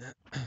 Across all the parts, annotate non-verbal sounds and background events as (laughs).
Yeah. (clears throat)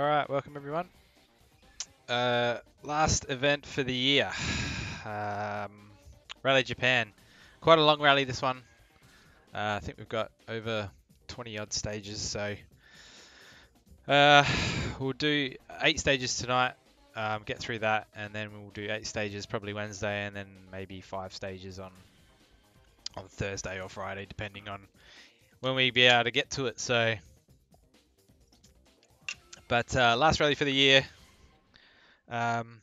All right, welcome everyone. Uh, last event for the year, um, Rally Japan. Quite a long rally this one. Uh, I think we've got over 20 odd stages, so uh, we'll do eight stages tonight. Um, get through that, and then we'll do eight stages probably Wednesday, and then maybe five stages on on Thursday or Friday, depending on when we be able to get to it. So. But uh, last rally for the year. Um,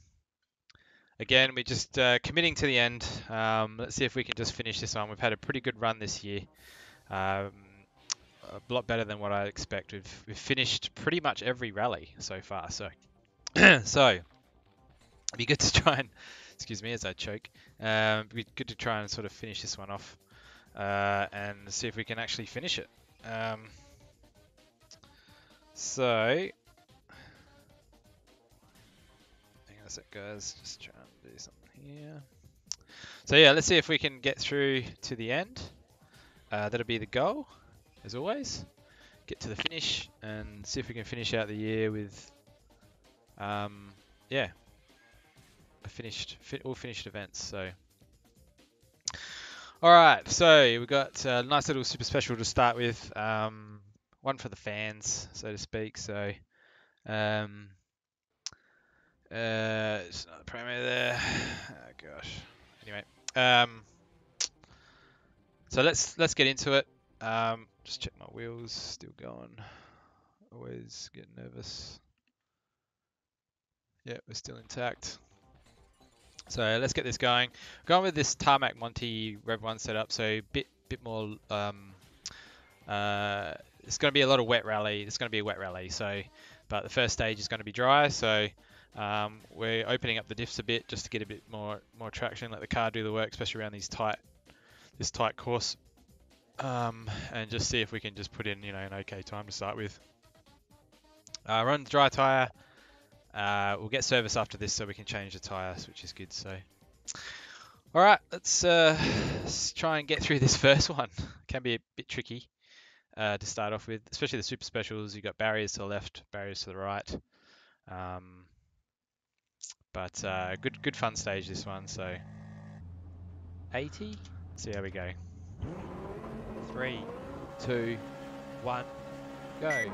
again, we're just uh, committing to the end. Um, let's see if we can just finish this one. We've had a pretty good run this year. Um, a lot better than what I expected. We've, we've finished pretty much every rally so far. So, (clears throat) so be good to try and excuse me as I choke. Um, be good to try and sort of finish this one off uh, and see if we can actually finish it. Um, so sec, guys. Just trying to do something here. So yeah, let's see if we can get through to the end. Uh, that'll be the goal, as always. Get to the finish and see if we can finish out the year with, um, yeah, a finished, fi all finished events. So, all right. So we've got a nice little super special to start with. Um, one for the fans, so to speak. So, um, uh, it's not the promo there. Oh gosh. Anyway, um, so let's let's get into it. Um, just check my wheels still going. Always get nervous. Yeah, we're still intact. So let's get this going. Going with this Tarmac Monty Rev 1 setup, so bit bit more. Um, uh, it's going to be a lot of wet rally. It's going to be a wet rally. So, but the first stage is going to be dry. So um, we're opening up the diffs a bit just to get a bit more more traction, let the car do the work, especially around these tight this tight course, um, and just see if we can just put in you know an okay time to start with. Uh, run the dry tire. Uh, we'll get service after this, so we can change the tires, which is good. So, all right, let's, uh, let's try and get through this (laughs) first one. Can be a bit tricky uh, to start off with, especially the super specials. You've got barriers to the left, barriers to the right. Um, but uh, good, good fun stage this one. So 80. See how we go. Three, two, one, go. 80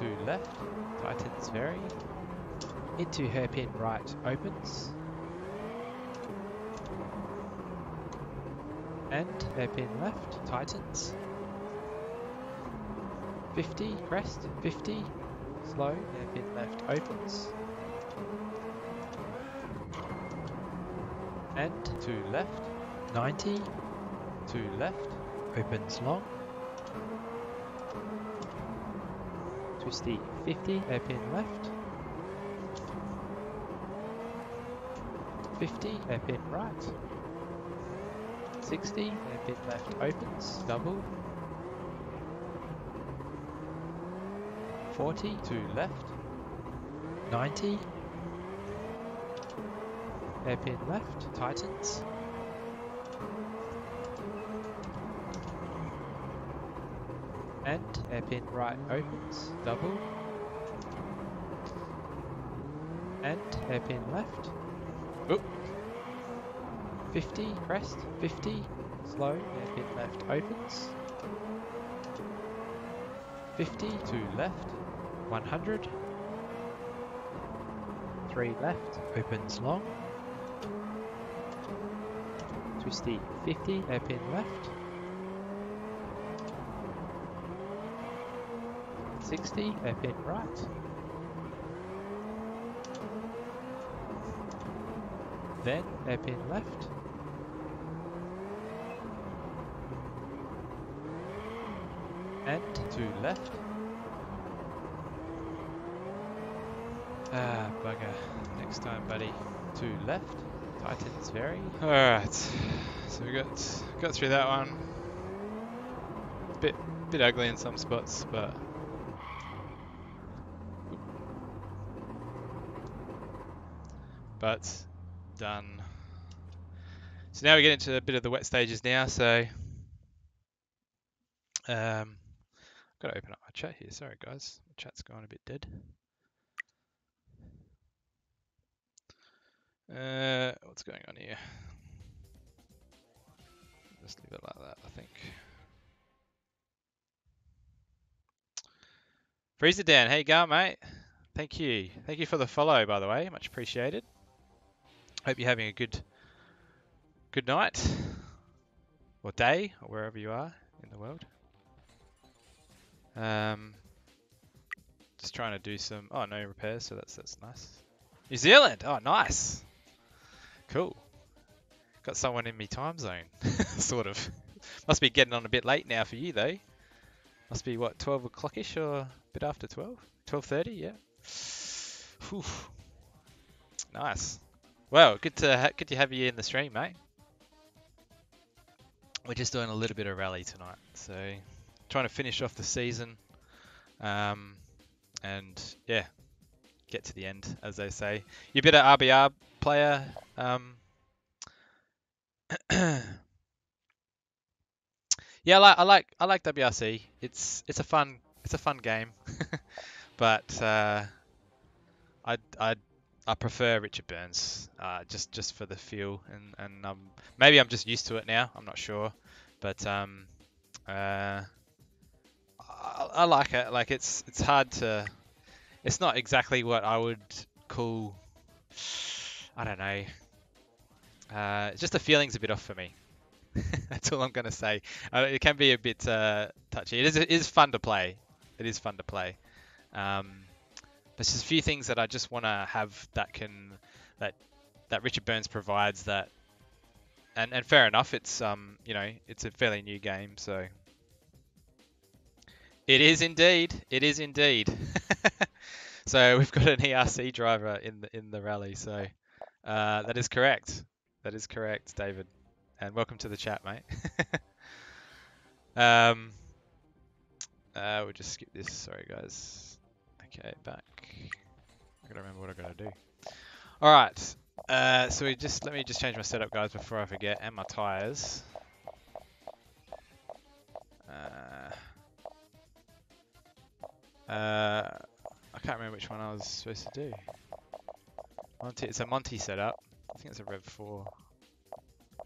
to left. Titans very. Into hairpin right opens. And hairpin left tightens. 50 crest. 50 slow. Hairpin left opens. And to left, 90, to left, opens long, twisty 50, hairpin left, 50, hairpin right, 60, hairpin left. Opens, double, 40 to left, 90, Hairpin left, tightens. And hairpin right opens, double. And hairpin left. Oop. 50, crest, 50, slow, hairpin left opens. 50 to left, 100. 3 left, opens long. Twisty 50, hairpin left. 60, hairpin right. Then hairpin left. And to left. Ah, bugger. Next time, buddy. To left. Titans very. Alright. So we got got through that one. Bit bit ugly in some spots, but but done. So now we get into a bit of the wet stages now, so um gotta open up my chat here, sorry guys. chat's gone a bit dead. Uh, what's going on here? Just leave it like that, I think. Freezer Dan, how you going, mate? Thank you. Thank you for the follow, by the way. Much appreciated. Hope you're having a good good night or day or wherever you are in the world. Um, just trying to do some. Oh, no repairs, so that's that's nice. New Zealand. Oh, nice. Cool. Got someone in me time zone, (laughs) sort of. Must be getting on a bit late now for you though. Must be what 12 o'clockish or a bit after 12? 12:30, yeah. Whew. Nice. Well, good to good to have you in the stream, mate. We're just doing a little bit of rally tonight, so trying to finish off the season, um, and yeah, get to the end, as they say. You of RBR player. Um, (clears throat) yeah, I like I like I like WRC. It's it's a fun it's a fun game, (laughs) but uh, I I I prefer Richard Burns uh, just just for the feel and and um, maybe I'm just used to it now. I'm not sure, but um, uh, I, I like it. Like it's it's hard to. It's not exactly what I would call. I don't know. Uh, just the feeling's a bit off for me. (laughs) That's all I'm going to say. Uh, it can be a bit uh, touchy. It is, it is fun to play. It is fun to play. Um, there's just a few things that I just want to have that can that that Richard Burns provides that, and and fair enough. It's um you know it's a fairly new game, so it is indeed. It is indeed. (laughs) so we've got an ERC driver in the in the rally. So uh, that is correct. That is correct, David. And welcome to the chat, mate. (laughs) um, uh, we'll just skip this. Sorry, guys. Okay, back. I gotta remember what I gotta do. All right. Uh, so we just let me just change my setup, guys, before I forget, and my tires. Uh, uh, I can't remember which one I was supposed to do. Monty, it's a Monty setup. I think it's a Rev 4.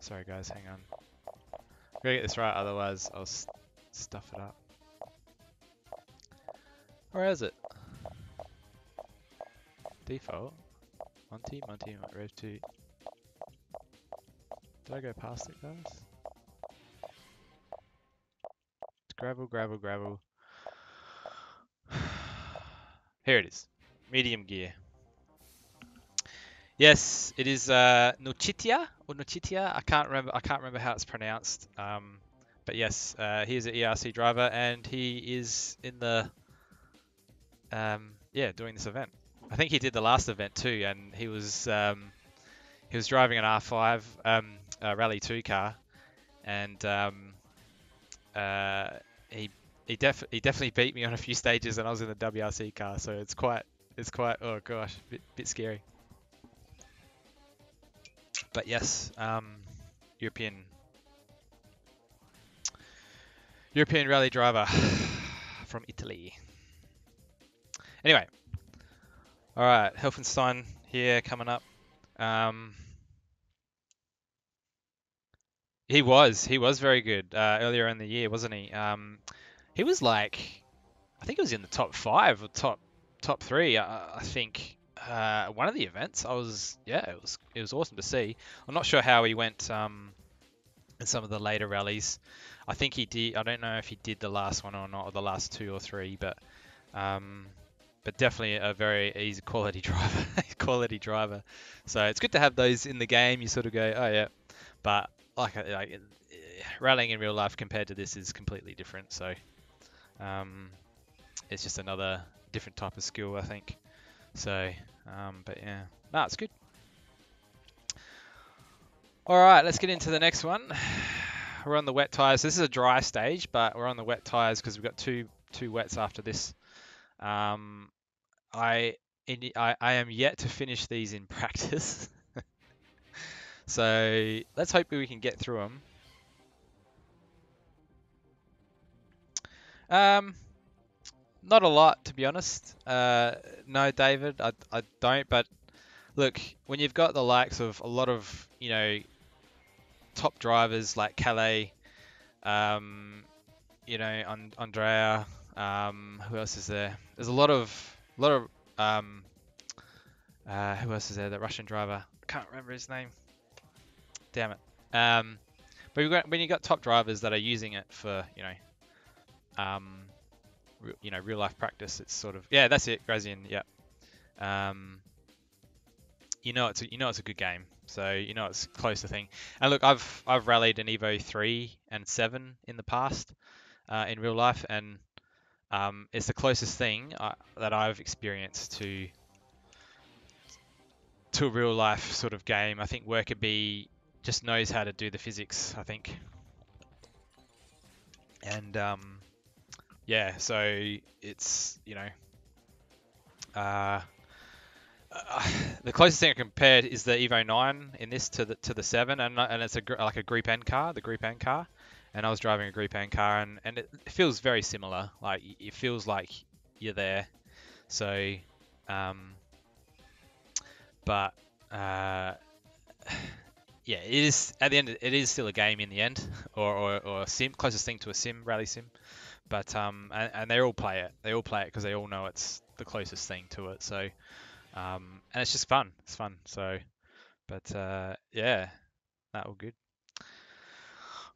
Sorry guys, hang on. I'm gonna get this right, otherwise I'll stuff it up. Where is it? Default. Monty, Monty, Rev 2. Did I go past it, guys? It's gravel, gravel, gravel. Here it is. Medium gear. Yes, it is uh, Nochitia or Nochitia. I can't remember. I can't remember how it's pronounced. Um, but yes, uh, he's an ERC driver, and he is in the um, yeah doing this event. I think he did the last event too, and he was um, he was driving an R5 um, Rally 2 car, and um, uh, he he, def- he definitely beat me on a few stages, and I was in the WRC car, so it's quite it's quite oh gosh, bit bit scary. But yes, um, European European rally driver (sighs) from Italy. Anyway, all right, Helfenstein here coming up. Um, he was, he was very good uh, earlier in the year, wasn't he? Um, he was like, I think he was in the top five or top top three. Uh, I think uh, one of the events. I was, yeah, it was it was awesome to see. I'm not sure how he went um, in some of the later rallies. I think he did. I don't know if he did the last one or not, or the last two or three, but um, but definitely a very easy quality (laughs) driver, quality driver. So it's good to have those in the game. You sort of go, oh yeah, but like like rallying in real life compared to this is completely different. So um, it's just another different type of skill, I think. So, um, but yeah, no, it's good. All right, let's get into the next one. (sighs) We're on the wet tires. This is a dry stage, but we're on the wet tires because we've got two two wets after this. Um, I, in, I I am yet to finish these in (laughs) practice. (laughs) so let's hope we can get through them. Not a lot, to be honest. Uh, no, David, I, I don't. But look, when you've got the likes of a lot of you know top drivers like Kalle, um, you know, and Andrea, um, who else is there? There's a lot of a lot of um, uh, who else is there? The Russian driver. I can't remember his name. Damn it. Um, but when you got top drivers that are using it for you know, um, re- you know, real life practice, it's sort of yeah, that's it, Gryazin. Yeah. Um, you know it's a, you know it's a good game, so you know it's close to thing. And look, I've I've rallied an Evo three and seven in the past, uh, in real life, and um, it's the closest thing I, that I've experienced to to a real life sort of game. I think Workerbee just knows how to do the physics. I think, and um, yeah, so it's you know. Uh, uh, (sighs) the closest thing I compared is the Evo 9 in this to the to the 7, and and it's a like a Group N car, the Group N car, and I was driving a Group N car, and and it feels very similar. Like it feels like you're there. So, um, but uh, (sighs) yeah, it is at the end. It is still a game in the end, (laughs) or or, or sim closest thing to a sim, rally sim. But um, and, and they all play it. They all play it because they all know it's the closest thing to it. So. Um, and it's just fun. It's fun. So, but uh, yeah, that all good.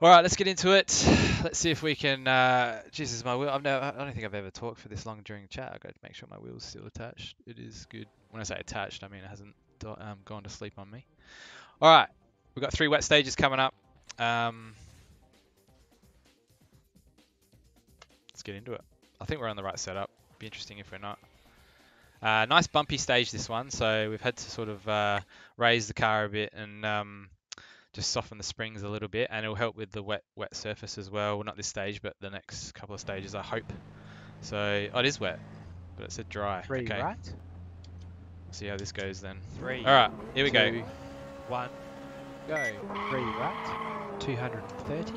All right, let's get into it. Let's see if we can. Uh, Jesus, my wheel. I've never. I don't think I've ever talked for this long during chat. I've got to make sure my wheel's still attached. It is good. When I say attached, I mean it hasn't um, gone to sleep on me. All right, we've got three wet stages coming up. Um, let's get into it. I think we're on the right setup. Be interesting if we're not. Uh, nice bumpy stage this one, so we've had to sort of uh, raise the car a bit and um, just soften the springs a little bit, and it'll help with the wet wet surface as well. Well, not this stage, but the next couple of stages, I hope. So oh, it is wet, but it said dry. Three okay, right, we'll see how this goes then. three. All right, here we go. One, go. Three right, 230.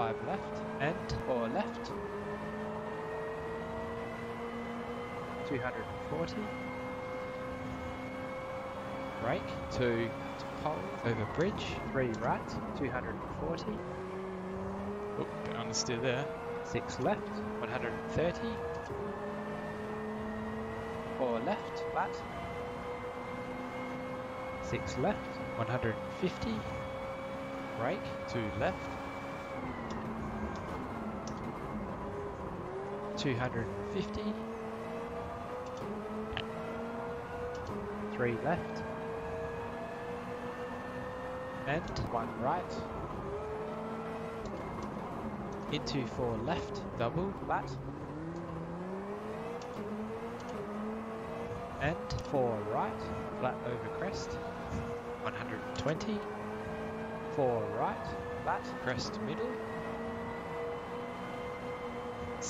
Five left, and four left. 240. Brake, two to pole, over bridge, three right, 240. Oh, bit understeer there. Six left, 130. Four left, flat. Six left, 150. Brake, two left. 250. Three left. And one right. Into four left, double, flat. And four right, flat over crest. 120. Four right, flat, crest middle.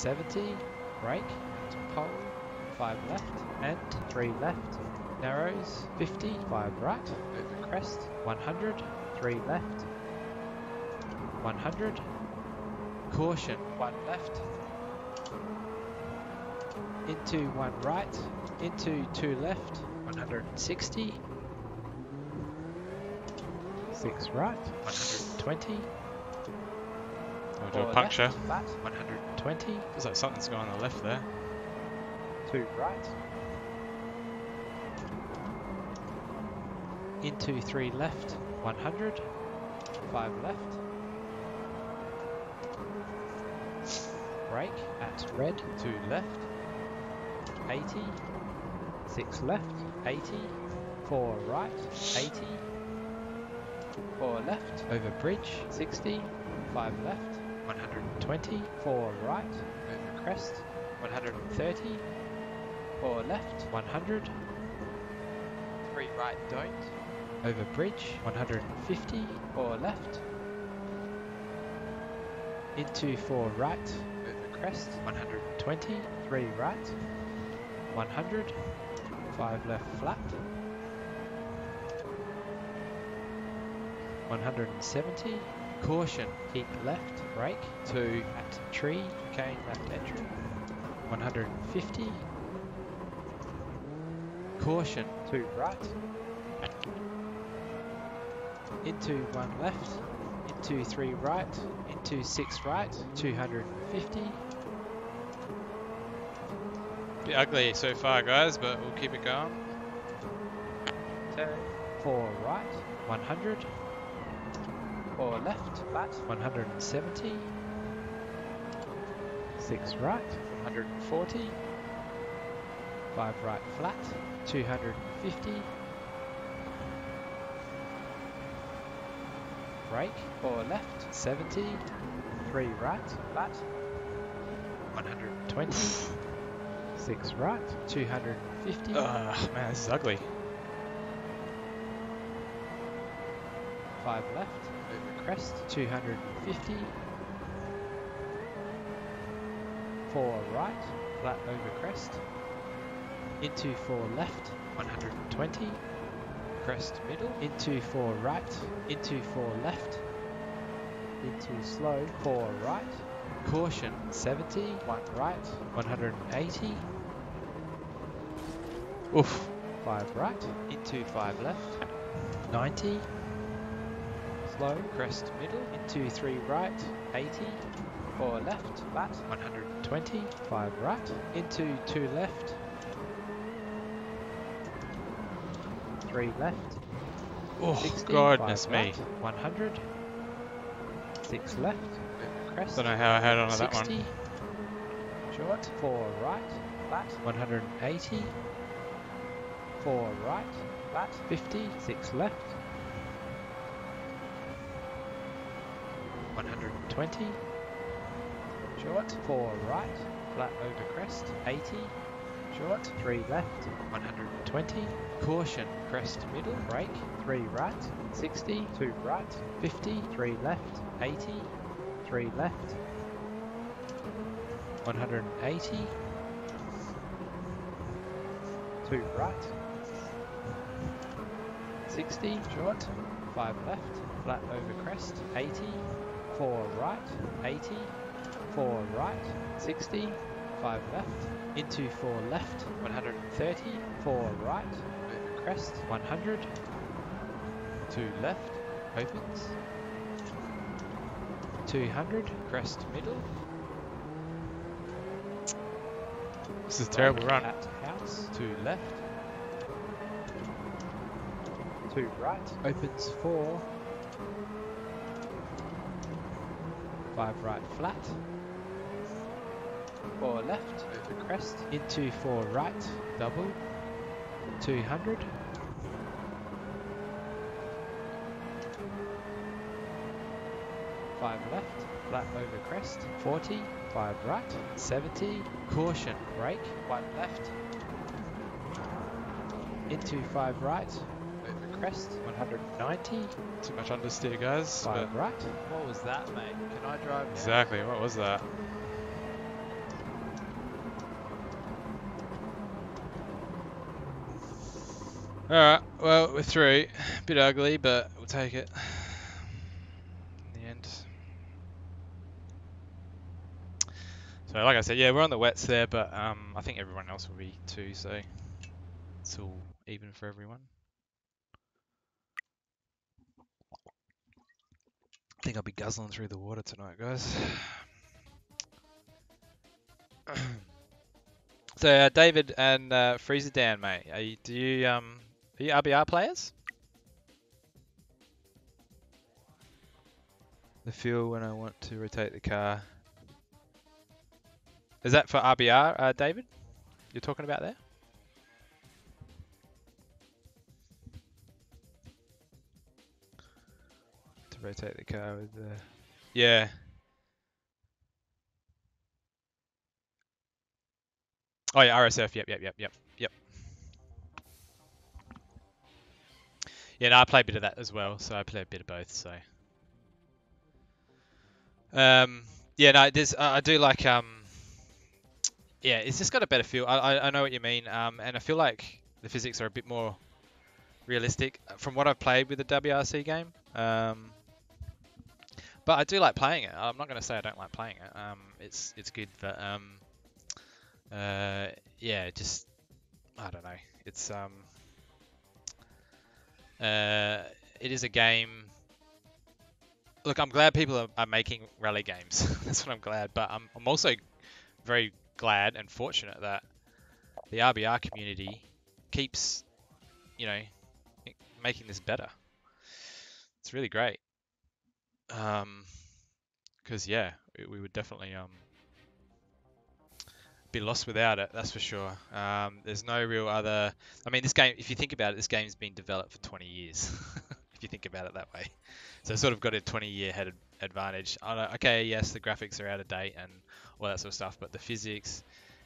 70, brake, to pole, five left, and three left. Narrows, 50, five right, over crest, 100, three left, 100. Caution, one left. Into one right, into two left, 160. Six right, 120. We'll do a puncture. Left, 120. Feels like something's going on the left there. Two right. Into three left, 100. Five left. Brake at red, two left. 80. Six left, 80. Four right, 80. Four left, over bridge, 60. Five left, 120. for right, over crest, 130. for left, 100. Three right, don't. Over bridge, 150. for left. Into four right, over crest, 120. Three right, 100. Five left, flat. 170. Caution. Keep left, brake. Two. At tree, chicane left entry. 150. Caution. Two right. Into one left. Into three right. Into six right. 250. Bit ugly so far, guys, but we'll keep it going. Turn. Four right. 100. Four left. Flat. 170. Six right. 140. Five right flat. 250. Brake. Four left. 70. Three right. Flat. 120. Six right. 250. Ugh, man, this is ugly. Five left. Crest. 250. Four right. Flat over crest. Into four left. 120. Crest middle. Into four right. Into four left. Into slow. Four right. Caution. 70. One right. 180. Oof. Five right. Into five left. 90. Slow. Crest middle. Into three right. 80. Four left. Flat. 120. Five right. Into two left. Three left. Oh, 60, goodness me. right, 100. Six left. Crest. Don't know how I had on that 60. one. Short. Four right. Flat. 180. Four right. Flat. 50. Six left. 120. Short. Four right. Flat over crest. 80. Short. Three left. 120. Caution. Crest middle. Brake. Three right. 60. Two right. 50. Three left. 80. Three left. 180. Two right. 60. Short. Five left. Flat over crest. 80. Four right. 80. Four right. 60. Five left. Into four left. 130. Four right. Over crest. 100. Two left. Opens. 200. Crest middle. This is a terrible run. At house. Two left. Two right. Opens four. Five right flat. Four left. Over crest. Into four right. Double. 200. Five left. Flat over crest. 40. Five right. 70. Caution. Brake. One left. Into five right. Over crest. 190. Too much understeer, guys. but- Five right. What was that, mate? Can I drive now? Exactly. What was that? Alright, well, we're through. Bit ugly, but we'll take it. In the end. So, like I said, yeah, we're on the wets there, but um, I think everyone else will be too, so it's all even for everyone. Think I'll be guzzling through the water tonight, guys. (clears throat) so, uh, David and uh, Freezer Dan, mate, are you, do you um, are you RBR players? The fuel when I want to rotate the car. Is that for RBR, uh, David? You're talking about there? Rotate the car with the. Yeah. Oh yeah, RSF. Yep, yep, yep, yep, yep. Yeah, no, I play a bit of that as well, so I play a bit of both. So. Um. Yeah, no, there's. I I do like. Um. Yeah, it's just got a better feel. I, I I know what you mean. Um, and I feel like the physics are a bit more realistic from what I've played with the WRC game. Um. But I do like playing it. I'm not going to say I don't like playing it. Um, it's it's good, but um, uh, yeah, just I don't know. It's um, uh, it is a game. Look, I'm glad people are, are making rally games. (laughs) That's what I'm glad. But I'm I'm also very glad and fortunate that the RBR community keeps, you know, making this better. It's really great. Um, because yeah, we, would definitely um be lost without it. That's for sure. Um, there's no real other. I mean, this game. If you think about it, this game's been developed for 20 years. (laughs) if you think about it that way, so sort of got a 20 year head advantage. okay, yes, the graphics are out of date and all that sort of stuff, but the physics,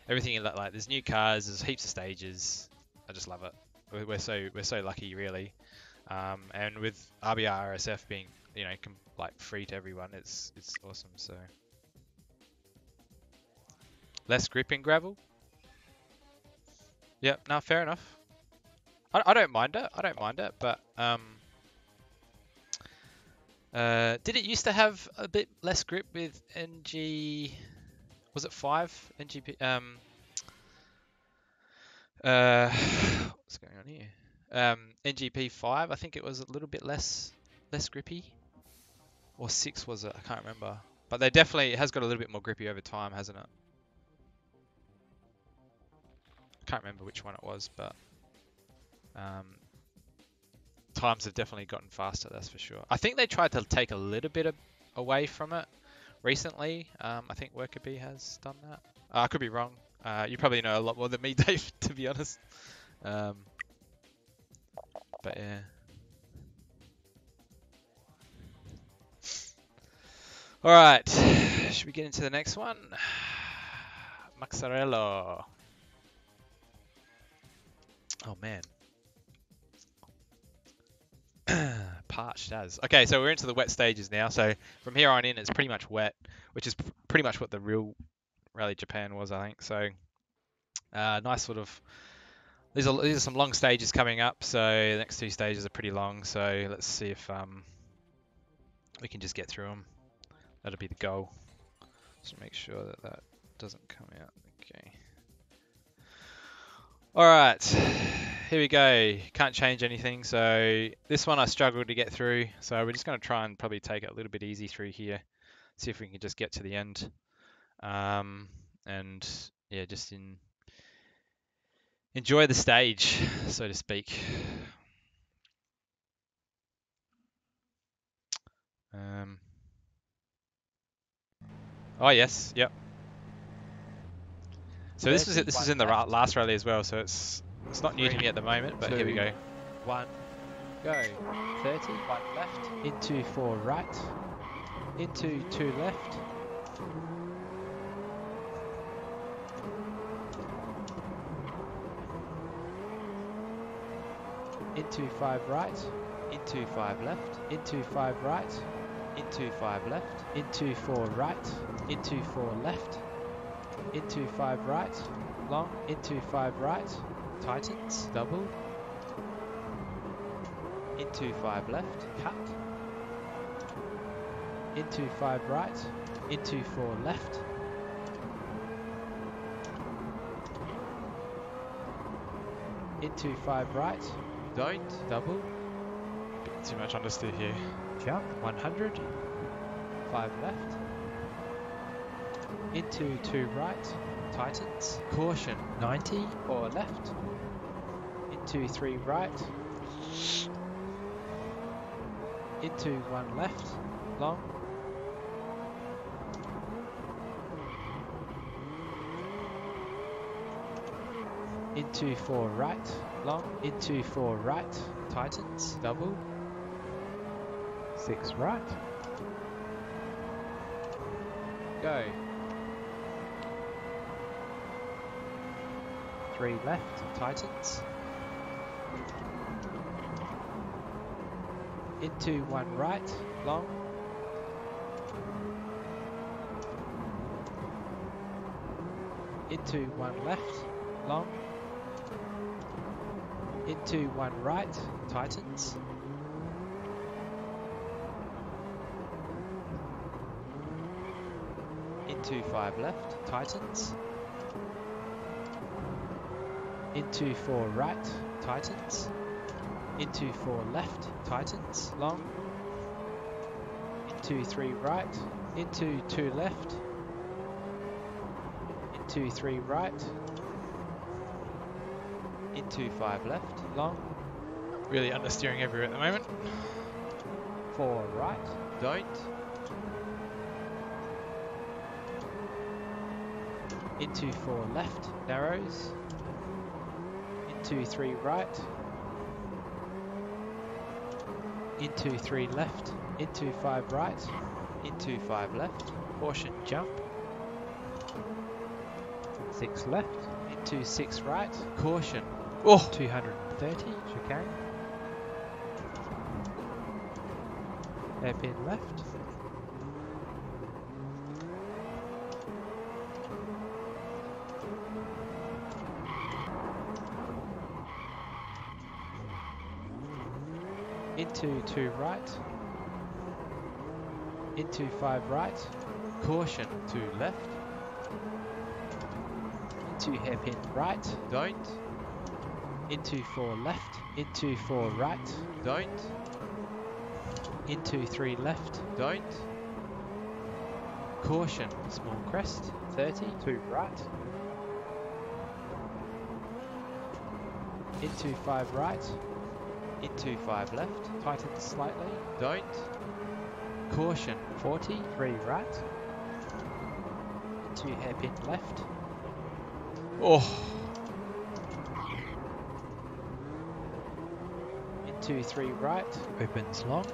everything like, like there's new cars, there's heaps of stages. I just love it. We're, we're so we're so lucky, really. Um, and with RBRSF being you know can like free to everyone, it's it's awesome. So less grip in gravel. Yep, no, fair enough. I, I don't mind it. I don't mind it, but um, uh, did it used to have a bit less grip with NG? Was it five NGP? Um, uh, (sighs) what's going on here? Um, NGP five. I think it was a little bit less less grippy. Or six was it? I can't remember. But they definitely it has got a little bit more grippy over time, hasn't it? I can't remember which one it was, but um, times have definitely gotten faster. That's for sure. I think they tried to take a little bit of, away from it recently. Um, I think Worker Bee has done that. Uh, I could be wrong. Uh, you probably know a lot more than me, (laughs) Dave, to be honest. Um, but yeah. All right, should we get into the next one? Mozzarella. Oh man. (clears throat) Parched as. Okay, so we're into the wet stages now. So from here on in, it's pretty much wet, which is pretty much what the real Rally Japan was, I think. So uh, nice sort of. These are these are some long stages coming up. So the next two stages are pretty long. So let's see if um, we can just get through them. That'll be the goal. Just make sure that that doesn't come out. Okay. Alright, here we go. Can't change anything. So this one I struggled to get through. So we're just going to try and probably take it a little bit easy through here. See if we can just get to the end. Um, and yeah, just in enjoy the stage, so to speak. Um, Oh yes, yep. So this was this is in the left. last rally as well, so it's it's not new to me at the moment, but two, here we go. One, go. 30, one left. Into four right. Into two left. Into five right. Into five left. Into five right into 5 left, into 4 right, into 4 left, into 5 right, long, into 5 right, tightens, double, into 5 left, cut, into 5 right, into 4 left, into 5 right, don't, double, too much understeer here. Jump 100. 5 left. Into 2 right. Titans. Caution 90. 4 left. Into 3 right. Into 1 left. Long. Into 4 right. Long. Into 4 right. Titans. Double six right. Go. Three left, Titans. Into one right, long. Into one left, long. Into one right, tightens. Into 5 left, Titans. Into 4 right, Titans. Into 4 left, Titans, long. Into 3 right, into 2 left. Into 3 right. Into 5 left, long. Really understeering everywhere at the moment. 4 right, don't. Into 4 left, narrows, into 3 right, into 3 left, into 5 right, into 5 left, caution jump, 6 left, into 6 right, caution, oh. 230, chicane, hairpin left, into 2 right, into 5 right, caution 2 left, into hairpin right, don't, into 4 left, into 4 right, don't, into 3 left, don't, caution, small crest, 30, 2 right, into 5 right, into 5 left, tighten slightly, don't, caution, 40, 3 right, into hairpin left, oh, into 3 right, opens long,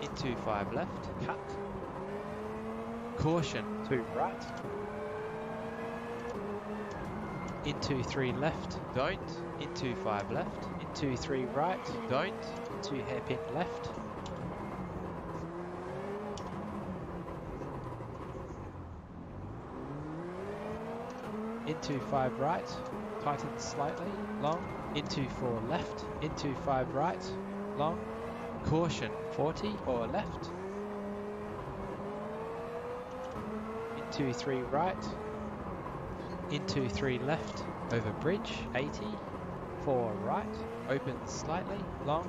into 5 left, cut, caution, 2 right, into 3 left, don't, into 5 left, into 3 right, don't, into hairpin left, into 5 right, tighten slightly, long, into 4 left, into 5 right, long, caution, 40 or left, into 3 right, into 3 left, over bridge, 80, 4 right, open slightly, long,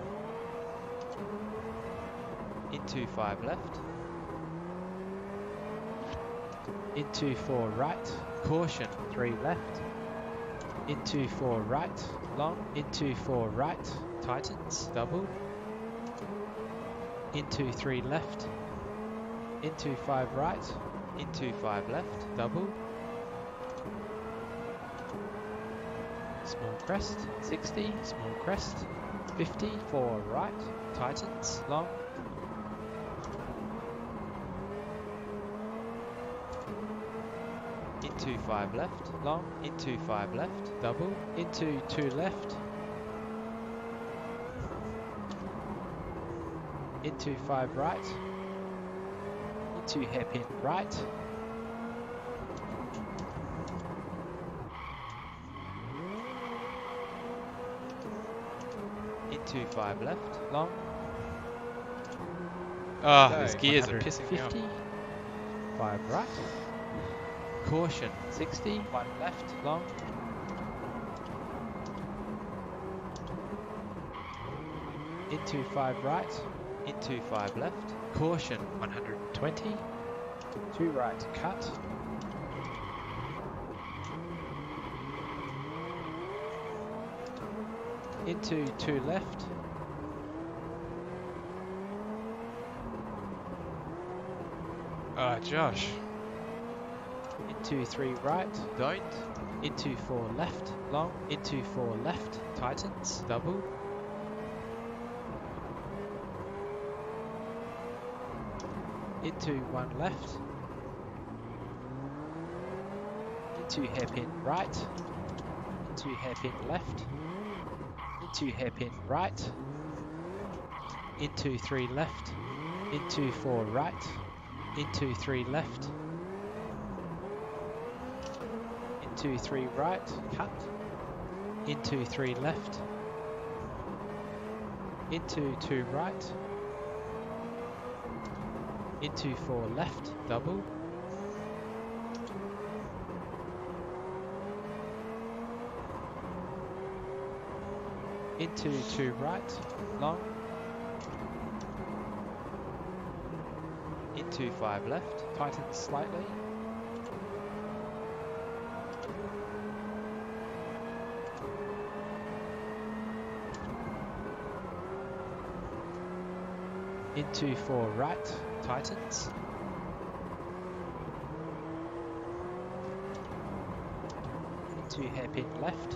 into 5 left, into 4 right, caution, 3 left, into 4 right, long, into 4 right, tightens, double, into 3 left, into 5 right, into 5 left, double, small crest, 60, small crest, 50, for right, tightens, long, into 5 left, long, into 5 left, double, into 2 left, into 5 right, into hairpin right, into 5 left, long, ah, oh, Go, these gears are pissing me off. 5 right, caution, 60, 1 left, long, into 5 right, into 5 left, caution, 120, 2 right, cut, into 2 left, Oh, Josh. into 3 right, don't, into 4 left, long, into 4 left, tightens. double, into 1 left, into hairpin right, into hairpin left, into hairpin right, into 3 left, into 4 right, into 3 left, into 3 right, cut, into 3 left, into 2 right, into 4 left, double, into two right, long, into five left, tightens slightly, into four right, tightens, into hairpin left,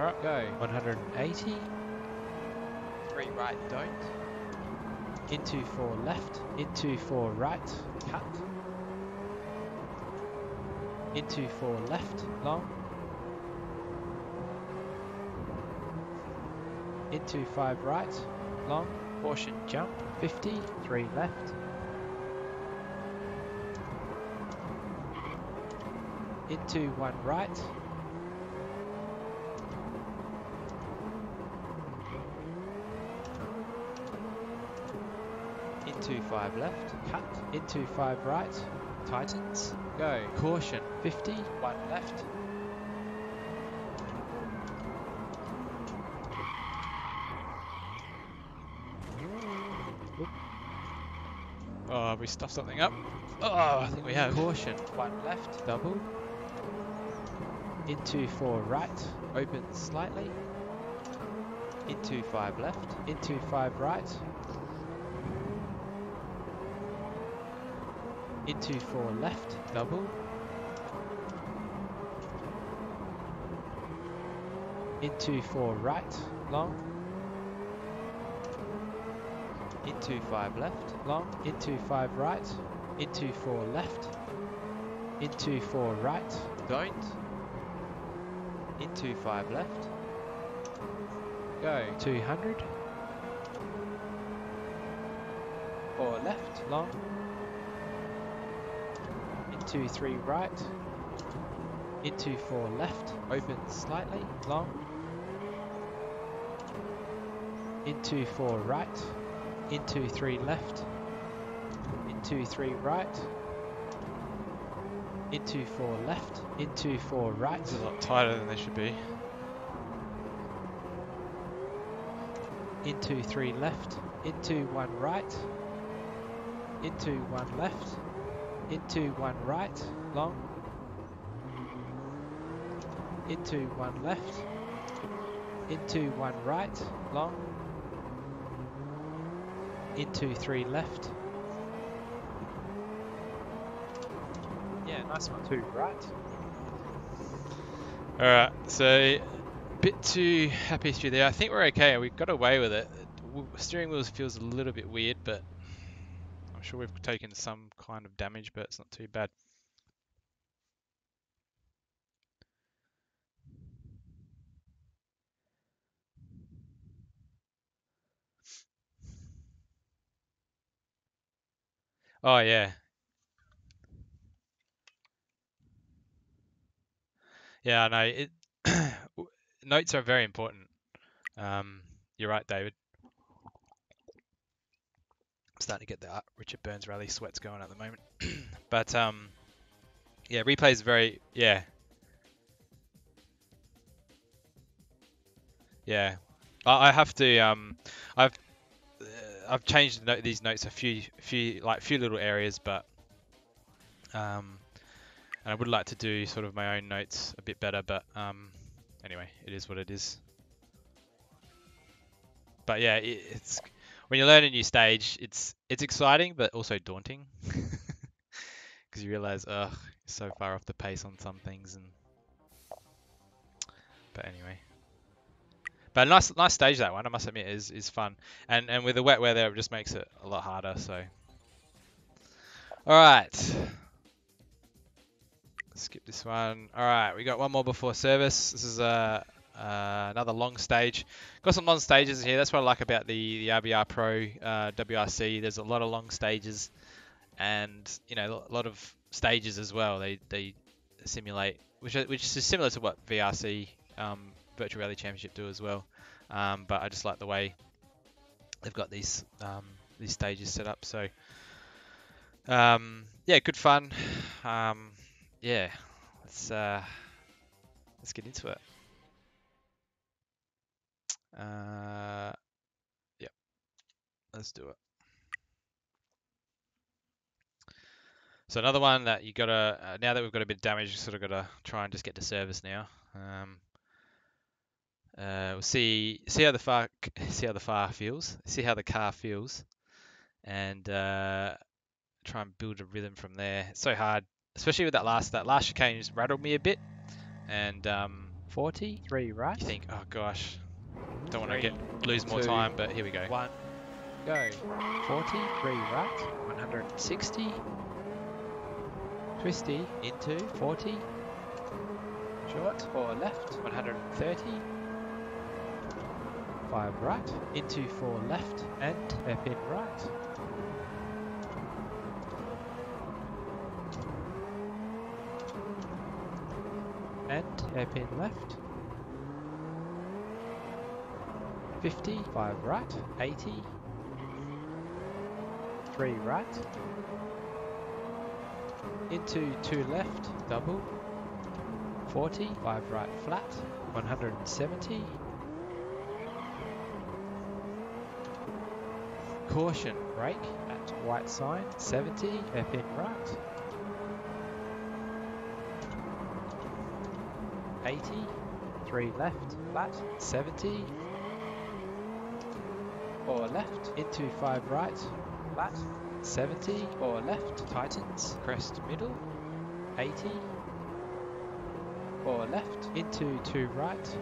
right, go. 180. Three right, don't. Into four left, into four right, cut. Into four left, long. Into five right, long. Caution jump, 50, three left. Into one right, into 5 left, cut, into 5 right, tightens, go, caution, 50, 1 left. Oh, we stuffed something up. Oh, I think we have. Caution, 1 left, double. Into 4 right, opens slightly. Into 5 left, into 5 right, into four left, double. Into four right, long. Into five left, long. Into five right, into four left. Into four right, don't. Into five left. Go. 200. Four left, long into three right, into four left, open slightly, long, into four right, into three left, into three right, into four left, into four right. This is a lot tighter than they should be. Into three left, into one right, into one left, into one right, long, into one left, into one right, long, into three left. Yeah, nice one. Two right. Alright, so bit too happy through there. I think we're okay. We got away with it. Steering wheel feels a little bit weird, but I'm sure we've taken some kind of damage, but it's not too bad. Oh yeah. Yeah, no, it (clears throat) notes are very important. Um, you're right, David starting to get the Richard Burns rally sweats going at the moment. (clears throat) but um, yeah, replay is very yeah, yeah. I, I have to um, I've uh, I've changed note, these notes a few few like few little areas, but um, and I would like to do sort of my own notes a bit better, but um, anyway, it is what it is. But yeah, it, it's when you learn a new stage, it's it's exciting but also daunting (laughs) because you realize, ugh, so far off the pace on some things. And but anyway, but nice nice stage that one. I must admit is is fun, and and with the wet weather, it just makes it a lot harder. So, all right. Skip this one. All right, we got one more before service. This is a uh, another long stage. Got some long stages here. That's what I like about the, the RBR Pro uh, WRC. There's a lot of long stages and, you know, a lot of stages as well. They, they simulate, which, which is similar to what VRC, um, Virtual Rally Championship do as well. Um, but I just like the way they've got these um, these stages set up. So Um, yeah, good fun. Um, yeah, let's uh, let's get into it. Uh, yeah, let's do it. So another one that you gotta uh, now that we've got a bit of damage, you sort of gotta try and just get to service now. Um, uh, we'll see see how the far (laughs) see how the far feels, see how the car feels, and uh, try and build a rhythm from there. It's so hard, especially with that last that last chicane just rattled me a bit, and um, 40, three right. you think, oh gosh, don't want to get lose more two, time, but here we go. One, go. 40, three right. 160. Twisty into 40. Short or left. 130. Five right. Into four left and hairpin right. And hairpin left. 50, 5 right, 80, 3 right, into 2 left, double, 40, 5 right flat, 170, caution, brake at white sign, 70, hairpin right, 80, 3 left, flat, 70, or left into 5 right, flat, 70 or left, tightens, crest middle, 80 or left into 2 right,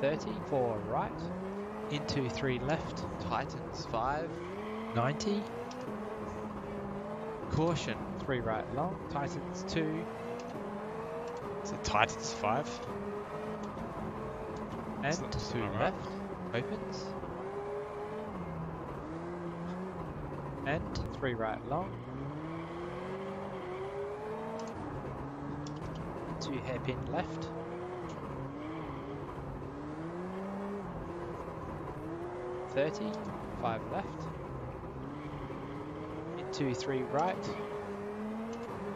Thirty four right, into three left, tightens five, 90, caution, three right long, tightens two, So tightens five. And to the right. left, opens. And three right long. Two hairpin left. Thirty, five left. Two three right.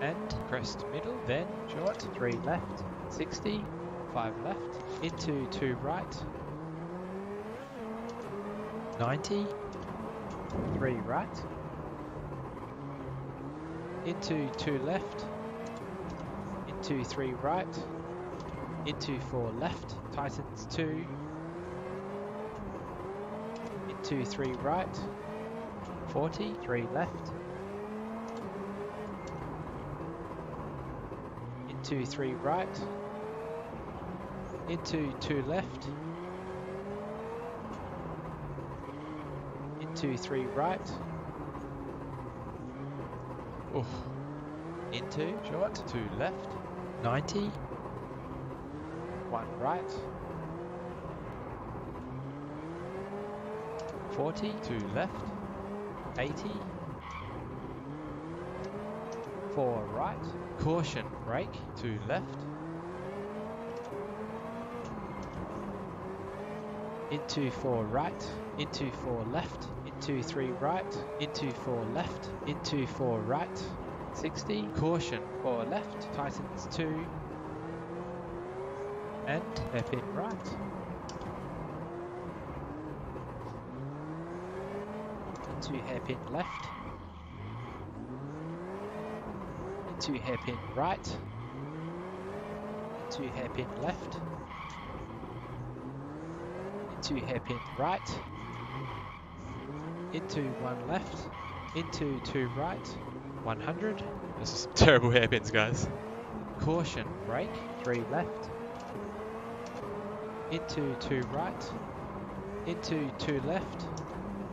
And crest middle, then short, three left, sixty, 5 left, into 2 right, 90, 3 right, into 2 left, into 3 right, into 4 left, tightens 2, into 3 right, 40, 3 left, into 3 right, into two left, into three right, Oh, into short, two left, 90, one right, 40, two left, 80, four right, caution, brake, two left, into four right, into four left, into three right, into four left, into four right, 60, caution, four left, tightens two, and hairpin right. Into hairpin left, into hairpin right, into hairpin left, into hairpin right, into one left, into two right, 100, this is (laughs) terrible hairpins, guys. caution, brake, three left, into two right, into two left,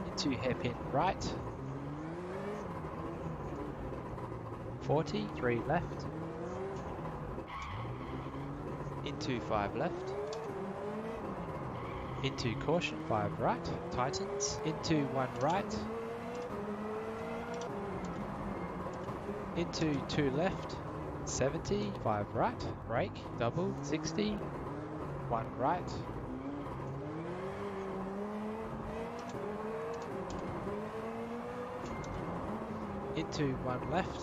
into hairpin right, 40, three left, into five left, into caution, 5 right, tightens, into 1 right, into 2 left, 70, 5 right, brake, double, 60, 1 right, into 1 left,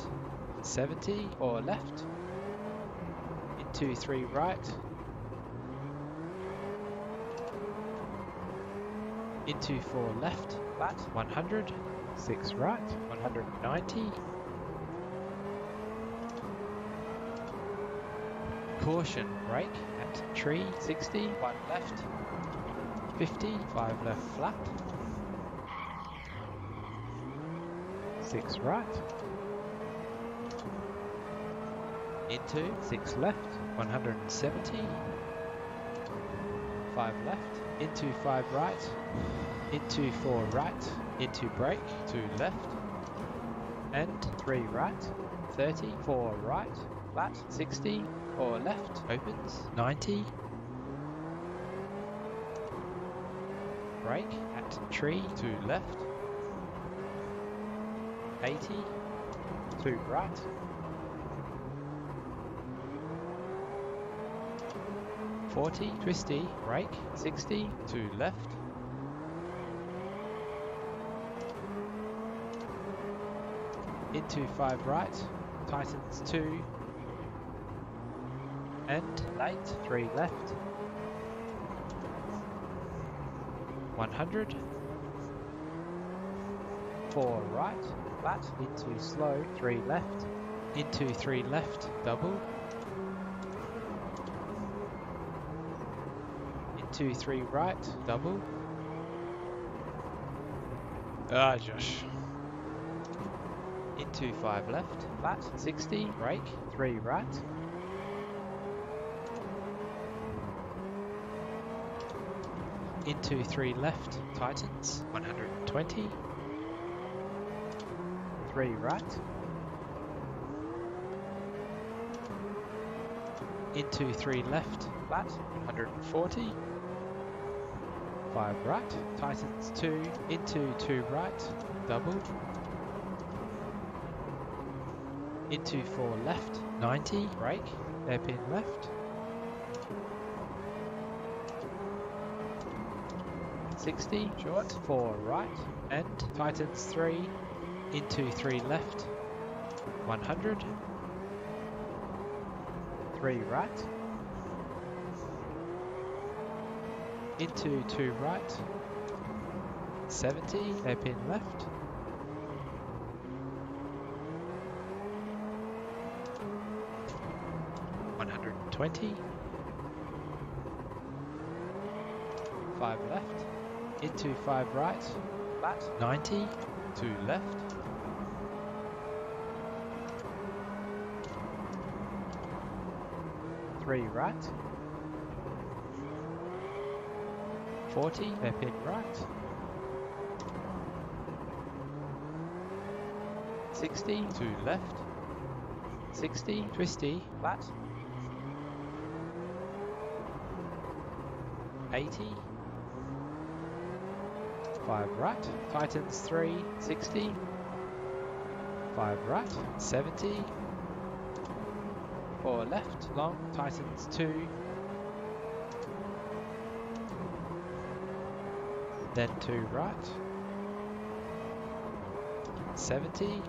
70 or left, into 3 right, into four left, flat, 100, six right, 190, caution, brake at tree, 60, one left, 50, five left flat, six right, into six left, 170, five left, into five right, into four right, into brake, two left, and three right, 30, four right, flat, 60, four left, opens, 90, brake at tree, two left, 80, two right, Forty, twisty, brake, sixty, two left, into five right, tightens two, and late, three left, 100, four right, flat, into slow, three left, into three left, double, into three right, double, Ah, Josh. into five left, flat, 60, brake, three right, into three left, tightens, 120, three right, into three left, flat, 140, five right, tightens two, into two right, double, into four left, 90, break, hairpin left, 60, short, four right, and tightens three, into three left, 100, three right, into two right, 70, hairpin left, One hundred and twenty. Five left. Into five right. Flat. Ninety. Two left. Three right. 40, hairpin right. 60, two left. 60, twisty, flat. 80. 5 right, tightens 3, 60. 5 right, 70. 4 left, long, tightens 2. Then 2 right. 70.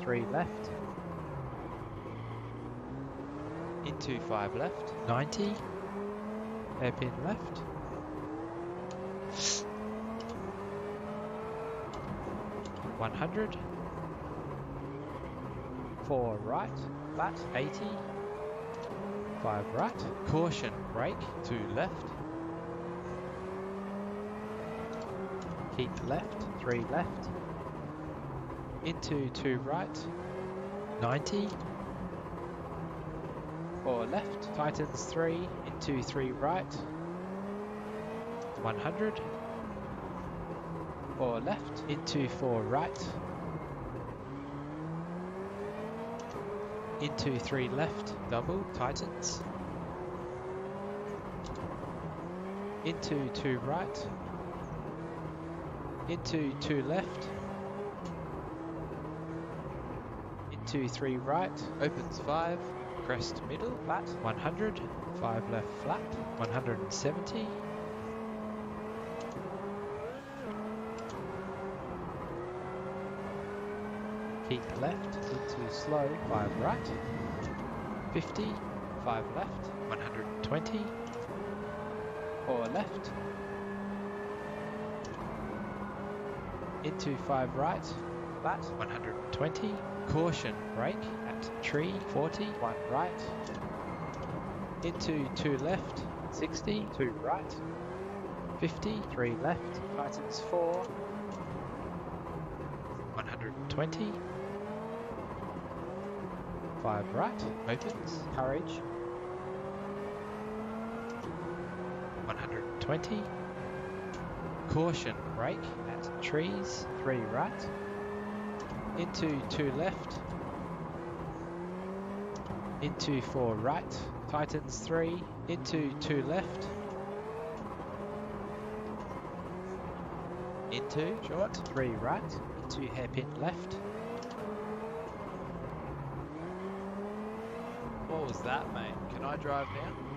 3 left. Into 5 left. 90. Hairpin left. One hundred. Four right. Flat. Eighty. Five right. Caution. Brake. Two left. Keep left. Three left. Into two right. Ninety. Four left. tightens three. Into three right. 100. Four left. Into four right. Into three left. Double. tightens, Into two right. Into two left. Into three right. Opens five. Crest middle. Flat. 100. Five left flat. 170. keep left, into slow, 5 right, 50, 5 left, 120, 4 left, into 5 right, flat, 120, caution, brake at tree, 40, 1 right, into 2 left, 60, 2 right, 50, 3 left, tightens 4, 120, 5 right, opens, courage, 120, caution, brake at trees, 3 right, into 2 left, into 4 right, tightens 3, into 2 left, into short, 3 right, into hairpin left, What was that, mate? Can I drive now?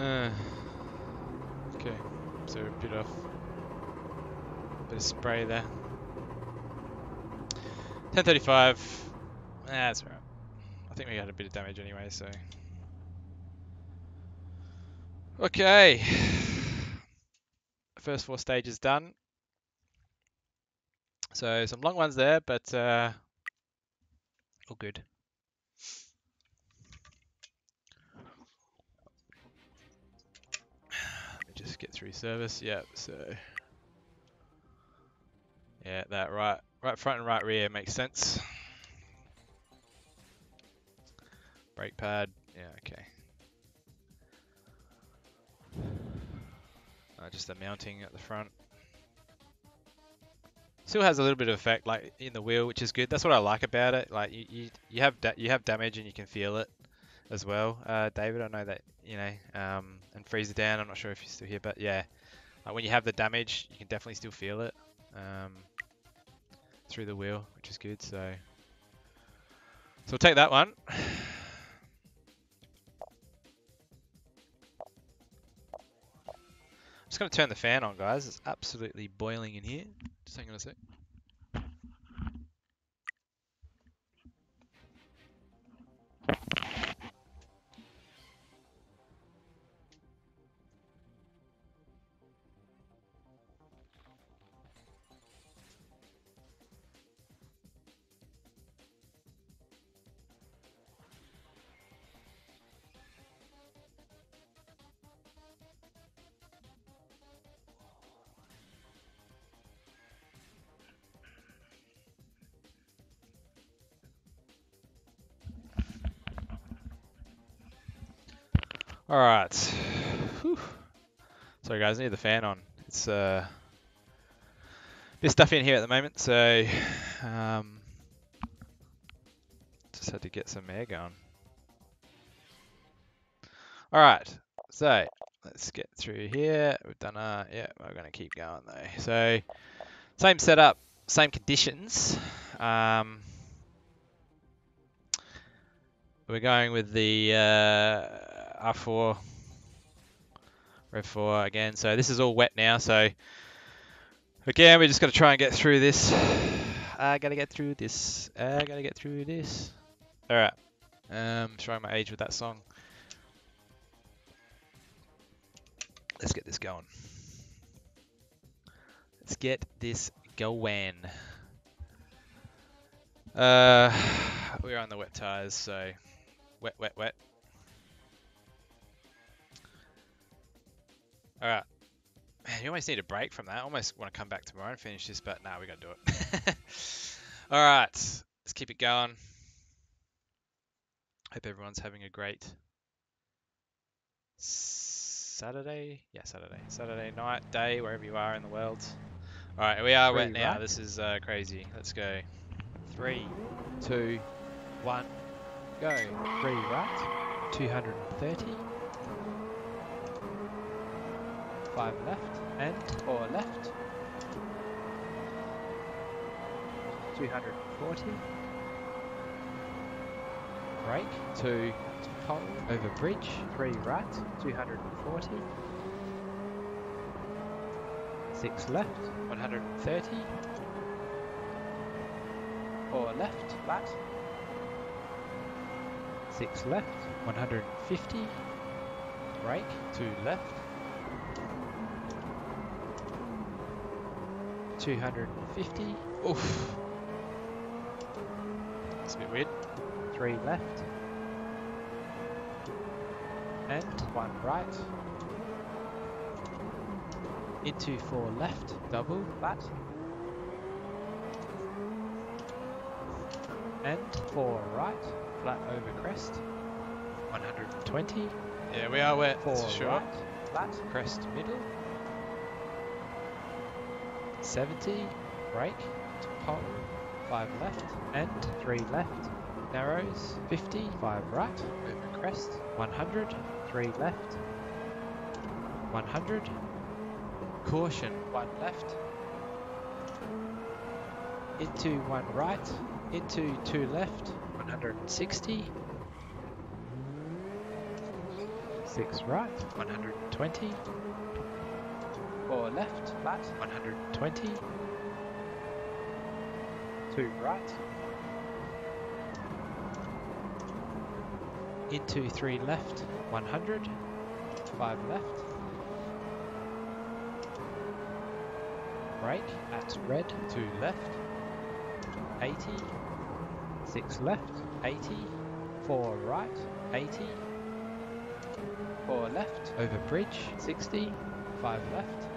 Uh, okay, so a bit of bit of spray there. 1035. Ah, that's alright. I think we had a bit of damage anyway, so. Okay. (sighs) First four stages done. So some long ones there, but uh, all good. Let me just get through service. Yep, so yeah, that right, right front and right rear makes sense. Brake pad, yeah, okay. Uh, just the mounting at the front. Still has a little bit of effect, like in the wheel, which is good. That's what I like about it. Like you, you, you have you have damage and you can feel it as well. Uh, David, I know that you know, um, and freeze it down. I'm not sure if you're still here, but yeah, like when you have the damage, you can definitely still feel it um, through the wheel, which is good. So, so take that one. I'm (sighs) Just gonna turn the fan on, guys. It's absolutely boiling in here. Just hang on a sec. All right. Whew. Sorry guys, I need the fan on. It's uh, bit stuffy in here at the moment, so um, just had to get some air going. All right, so let's get through here. We've done a, yeah, we're gonna keep going though. So same setup, same conditions. Um, we're going with the uh, R4 Rev 4 again. So this is all wet now. So again, we're just going to try and get through this. I got to get through this. I got to get through this. All right. Um, showing my age with that song. Let's get this going. Let's get this going. Uh, (sighs) we're on the wet tires, so wet, wet, wet. All right. Man, you almost need a break from that. I almost want to come back tomorrow and finish this, but nah, we got to do it. (laughs) All right, let's keep it going. Hope everyone's having a great Saturday. Yeah, Saturday. Saturday night, day, wherever you are in the world. All right, we are Three wet now. right. This is uh, crazy. Let's go. Three, two, one, go. Three right, 230. Five left, and four left. 240. Break two to pole, over bridge, three right, 240. Six left, 130. 4 left, flat. 6 left, 150. Brake, 2 left. 250. Oof. That's a bit weird. 3 left. And 1 right. Into 4 left, double, flat. And 4 right, flat over crest. 120. Yeah, we are wet. 4 sure. right, flat, crest middle. 70, brake, to pole, 5 left, and 3 left. Narrows, 50, 5 right, over crest, 100, 3 left, 100, caution, 1 left, into 1 right, into 2 left, 160, 6 right, 120, 4 left, flat, 120, 2 right, into 3 left, 100, 5 left, brake at red, 2 left, 80, 6 left, 80, 4 right, 80, 4 left, over bridge, 60, 5 left,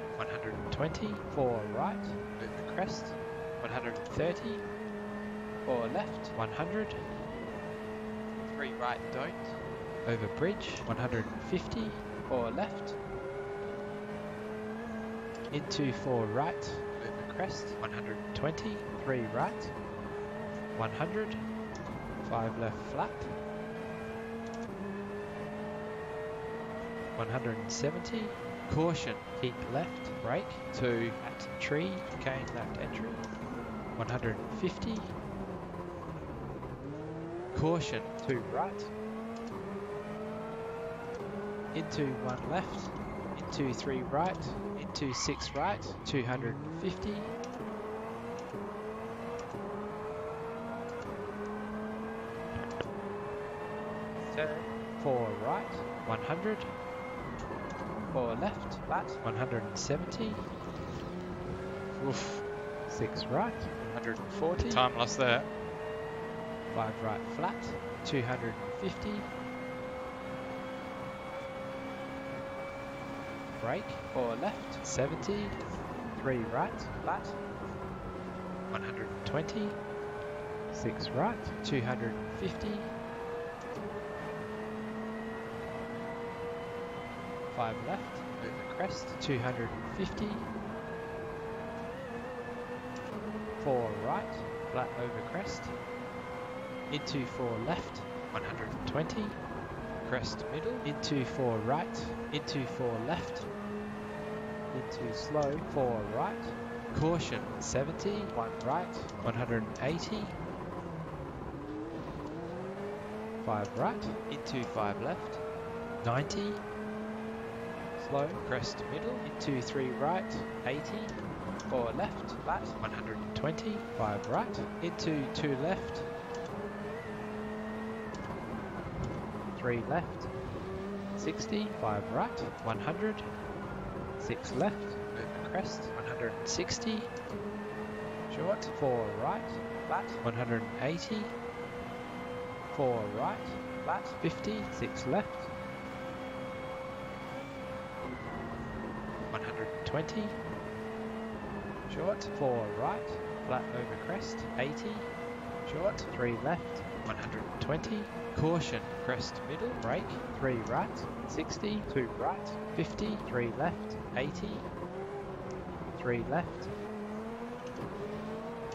120, 4 right, over crest, 130, 4 left, 100, 3 right don't, over bridge, 150, 4 left, into 4 right, over crest, 120, 3 right, 100, 5 left flat, 170, caution, keep left, brake, 2 at tree, cane left entry, 150, caution, 2 right, into 1 left, into 3 right, into 6 right, 250, turn, 4 right, 100, 4 left, flat, 170, Oof. 6 right, 140, Time lost there. 5 right flat, 250. Brake, 4 left, 70. 3 right, flat, 120. 6 right, 250. 5 left, over crest, 250. 4 right, flat over crest, into 4 left, 120, crest middle, into 4 right, into 4 left, into slow, 4 right, caution, 70, 1 right, 180, 5 right, into 5 left, 90, slow, crest middle, into 3 right, 80, 4 left, flat, 120, 5 right, into 2 left, 3 left, 60, 5 right, 100, 6 left, crest, 160, short, 4 right, flat, 180, 4 right, flat, 50, 6 left, 120, short, 4 right, flat over crest, 80, short, 3 left, 120, caution, crest middle, brake, 3 right, 60, 2 right, 50, 3 left, 80, 3 left,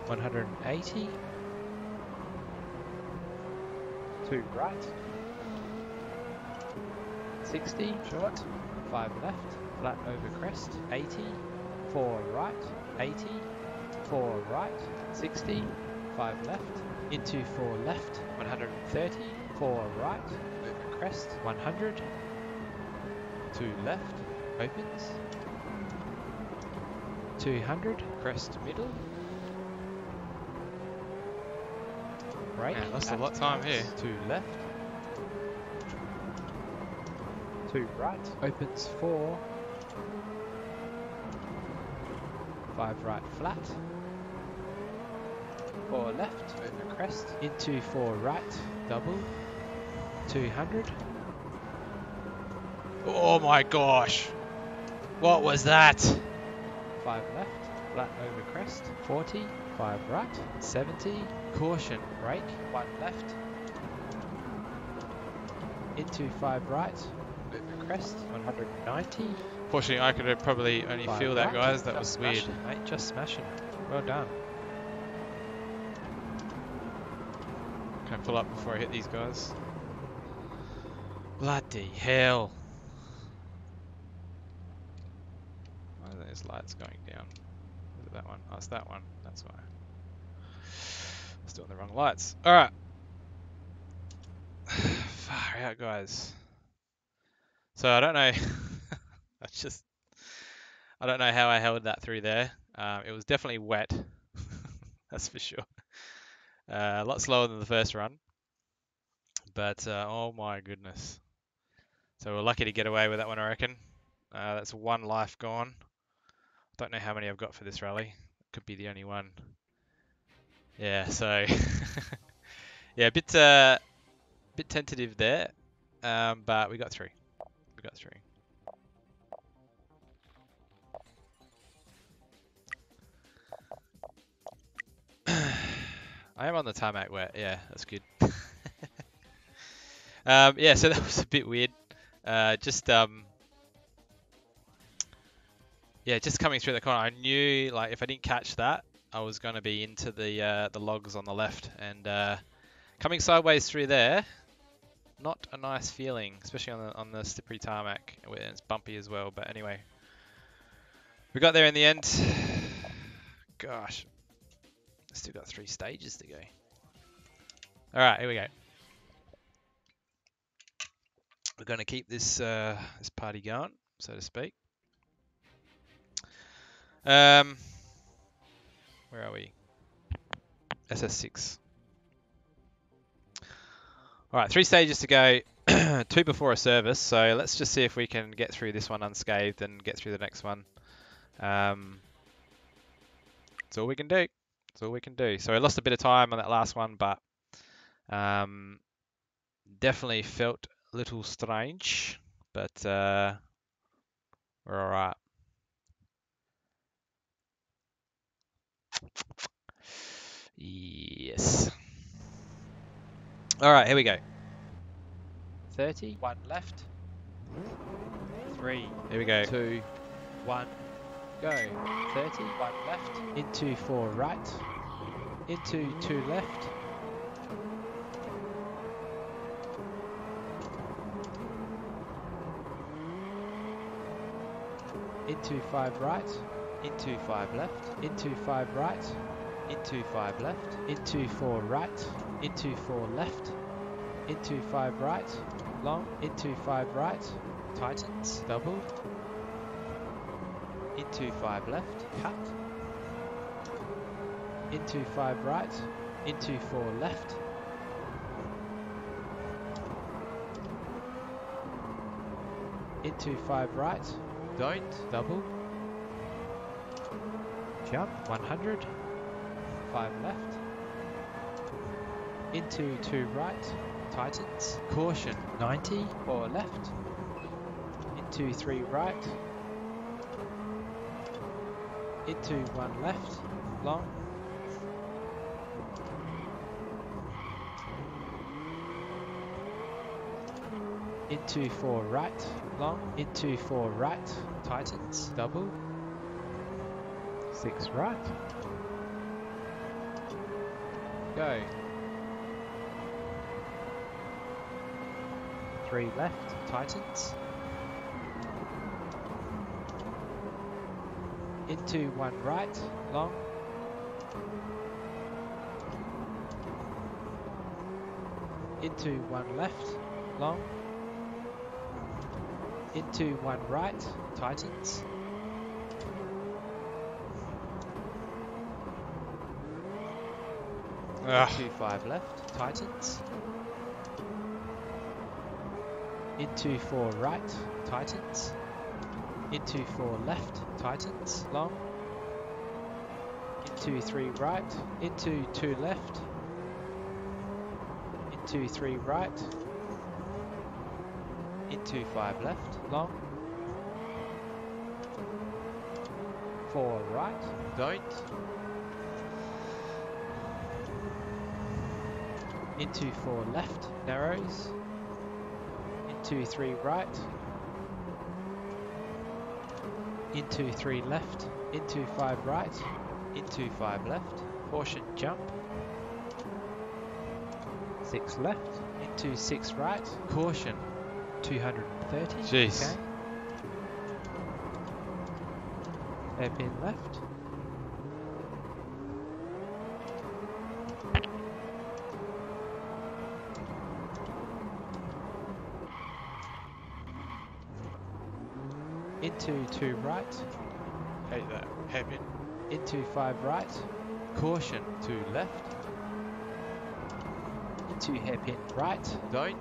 180, 2 right, 60, short, 5 left, flat over crest, 80, 4 right, 80, 4 right, 60, 5 left, into 4 left, 130, 4 right, over crest, 100, 2 left, opens, 200, crest middle, Brake. Man, lost a lot of time here. Two left. Two right. Opens four. Five right flat. Four left. Over crest. Into four right. Double. 200. Oh my gosh. What was that? Five left. Flat over crest. 40. Five right. 70. Caution. Brake. One left. Into five right. Over crest. 190. Fortunately, I could probably only feel that, guys. That was weird. mate. Just smashing. Well done. Can I pull up before I hit these guys? Bloody hell. Why are those lights going down? Is it that one? Oh, it's that one. That's why. Still on the wrong lights. Alright. (sighs) Far out, guys. So I don't know. (laughs) (laughs) Just. I don't know how I held that through there. Um, it was definitely wet. (laughs) That's for sure. Uh, a lot slower than the first run. But uh, oh my goodness. So we're lucky to get away with that one, I reckon. Uh, that's one life gone. Don't know how many I've got for this rally. Could be the only one. Yeah, so (laughs) yeah, a bit uh, bit tentative there, um, but we got through. We got through. (sighs) I am on the tarmac wet. Yeah, that's good. (laughs) um, yeah, so (laughs) that was a bit weird. Uh, just um, yeah, just coming through the corner, I knew like if I didn't catch that, I was going to be into the uh, the logs on the left, and uh, coming sideways through there, not a nice feeling, especially on the on the slippery tarmac. It's bumpy as well, but anyway, we got there in the end. (sighs) Gosh, still got three stages to go. All right, here we go. We're going to keep this uh, this party going, so to speak. Um, where are we? SS6. All right, three stages to go, (clears throat) two before a service. So let's just see if we can get through this one unscathed and get through the next one. Um, that's all we can do. That's all we can do. So I lost a bit of time on that last one, but um, definitely felt a little strange. But uh, we're all right. Yes. All right, here we go. 30. One left. Three. Here we go. Two. One. Go. 30. One left. Into four right. Into two left. Into five right. Into five left. Into five right. Into five left. Into four right. Into four left. Into five right. Long. Into five right. Tightens. Double. Into five left. Cut. Into five right. Into four left. Into five right. Don't. Double. Jump. 100. Five left. Into two right. Tightens. Caution. 90. Four left. Into three right. Into one left. Long. Into four right. Long. Into four right. Tightens. Double. Six right. Go. Three left. Tightens. Into one right. Long. Into one left. Long. Into one right. Tightens. Ugh. Ah. Into 5 left, tightens. Into 4 right, tightens. Into 4 left, tightens, long. Into 3 right, into 2 left. Into 3 right. Into 5 left, long. 4 right, don't. Into 4 left, narrows. Into 3 right. Into 3 left, into 5 right, into 5 left, caution jump. 6 left, into 6 right, caution 230. Jeez. Okay. Hairpin left. Into 2 right, Hate that. Hairpin. into 5 right, caution 2 left, into hairpin right, don't,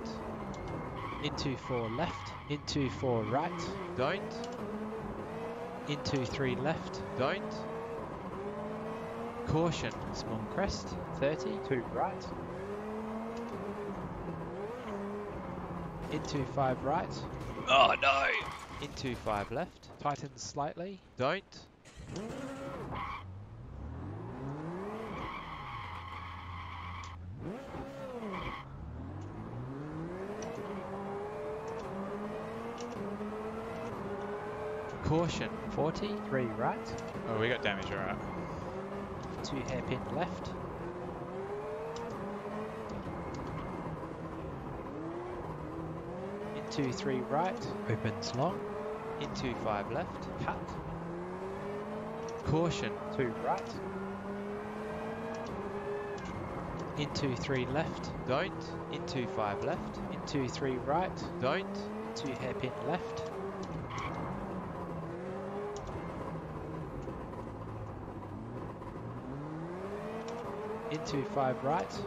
into 4 left, into 4 right, don't, into 3 left, don't, caution, small crest, 30, 2 right, into 5 right, Oh no! Into 5 left, tighten slightly, don't, Caution, 40, 3 right, Oh, we got damage, alright. 2 hairpin left. Into 3 right, opens long. Into 5 left, cut. Caution, 2 right. Into 3 left, don't. Into 5 left. Into 3 right, don't. Into hairpin left. into 5 right,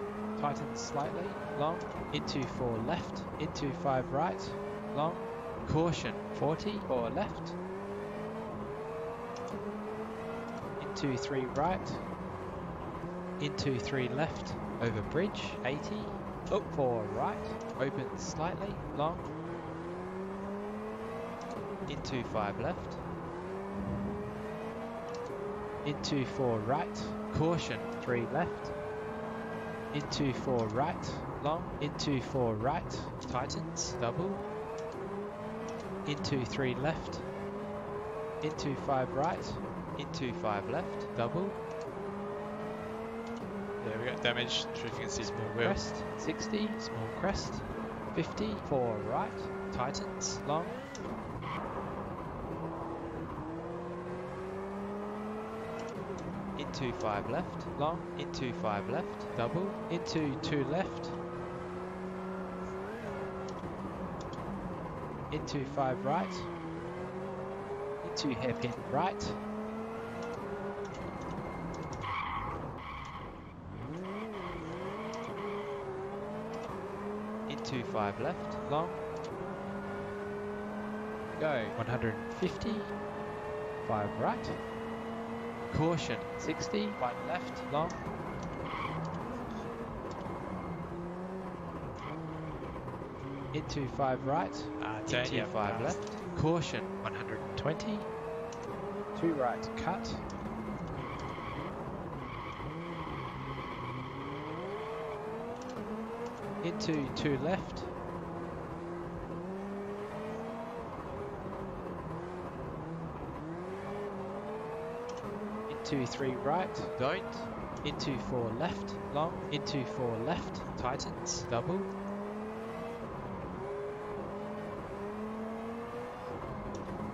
tighten slightly, long, into 4 left, into 5 right, long, caution, 40, 4 left, into 3 right, into 3 left, over bridge, 80, up 4 right, open slightly, long, into 5 left, into 4 right, caution, 3 left, into 4 right, long, into 4 right, tightens, double, into 3 left, into 5 right, into 5 left, double, Yeah, we got damage. If you can see small wheel. crest, 60, small crest, 50, 4 right, tightens, long, into 5 left, long, into 5 left, double, into 2 left, into 5 right, into hairpin right, into 5 left, long, go. 150, 5 right, caution. 60, 1 left, long, into 5 right, uh, turn, into yeah, 5 fast. left, caution. 120, 2 right, cut, into 2 left, into 3 right, don't, into 4 left, long, into 4 left, tightens, double,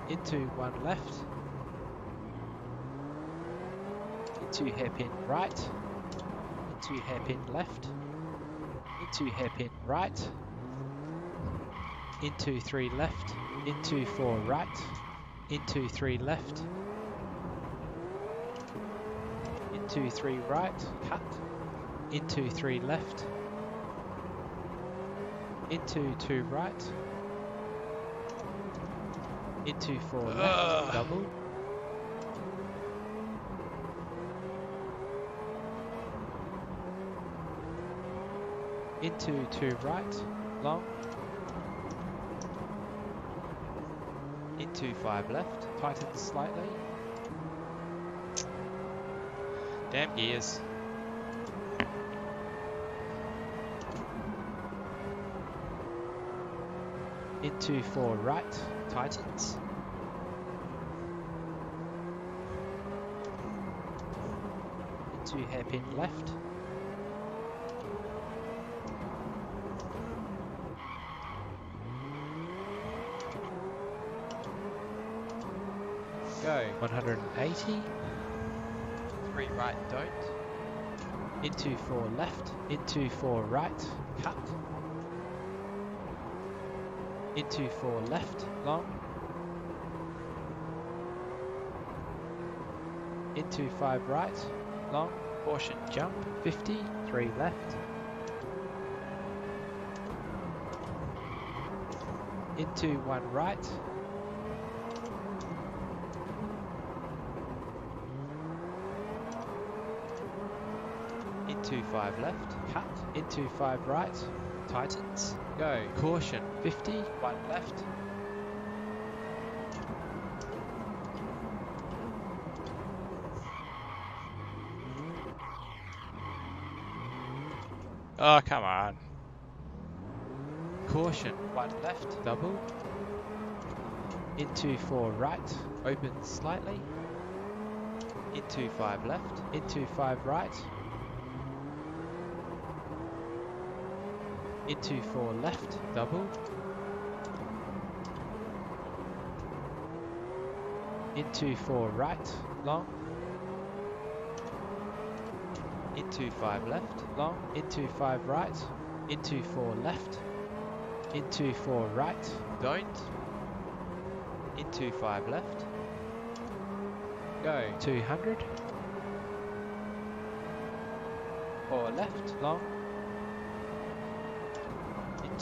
into 1 left, into hairpin right, into hairpin left, into hairpin right, into 3 left, into 4 right, into 3 left, into 3 right, cut, into 3 left, into 2 right, into 4 left, Ugh. double, into 2 right, long, into 5 left, tighten slightly, Damn gears. into 4 right, tightens. into hairpin left, Go. 180, Three right, don't. into 4 left, into 4 right, cut, into 4 left, long, into 5 right, long, Portion jump, 50, 3 left, into 1 right, into 5 left, cut, into 5 right, tightens, Go. caution, 50, 1 left, Oh, come on. caution, 1 left, double, into 4 right, opens slightly, into 5 left, into 5 right, into 4 left, double, into 4 right, long, into 5 left, long, into 5 right, into 4 left, into 4 right, Don't. into 5 left, Go. 200, 4 left, long,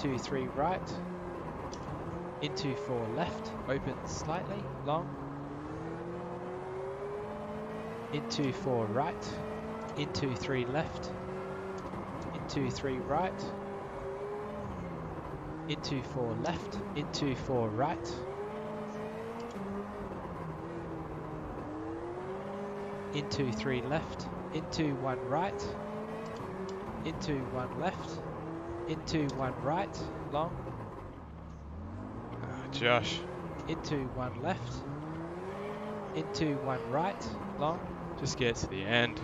into 3 right, into 4 left, opens slightly, long, into 4 right, into 3 left, into 3 right, into 4 left, into 4 right, into 3 left, into 1 right, into 1 left, into 1 right, long, Oh, Josh. into 1 left, into 1 right, long, Just get to the end.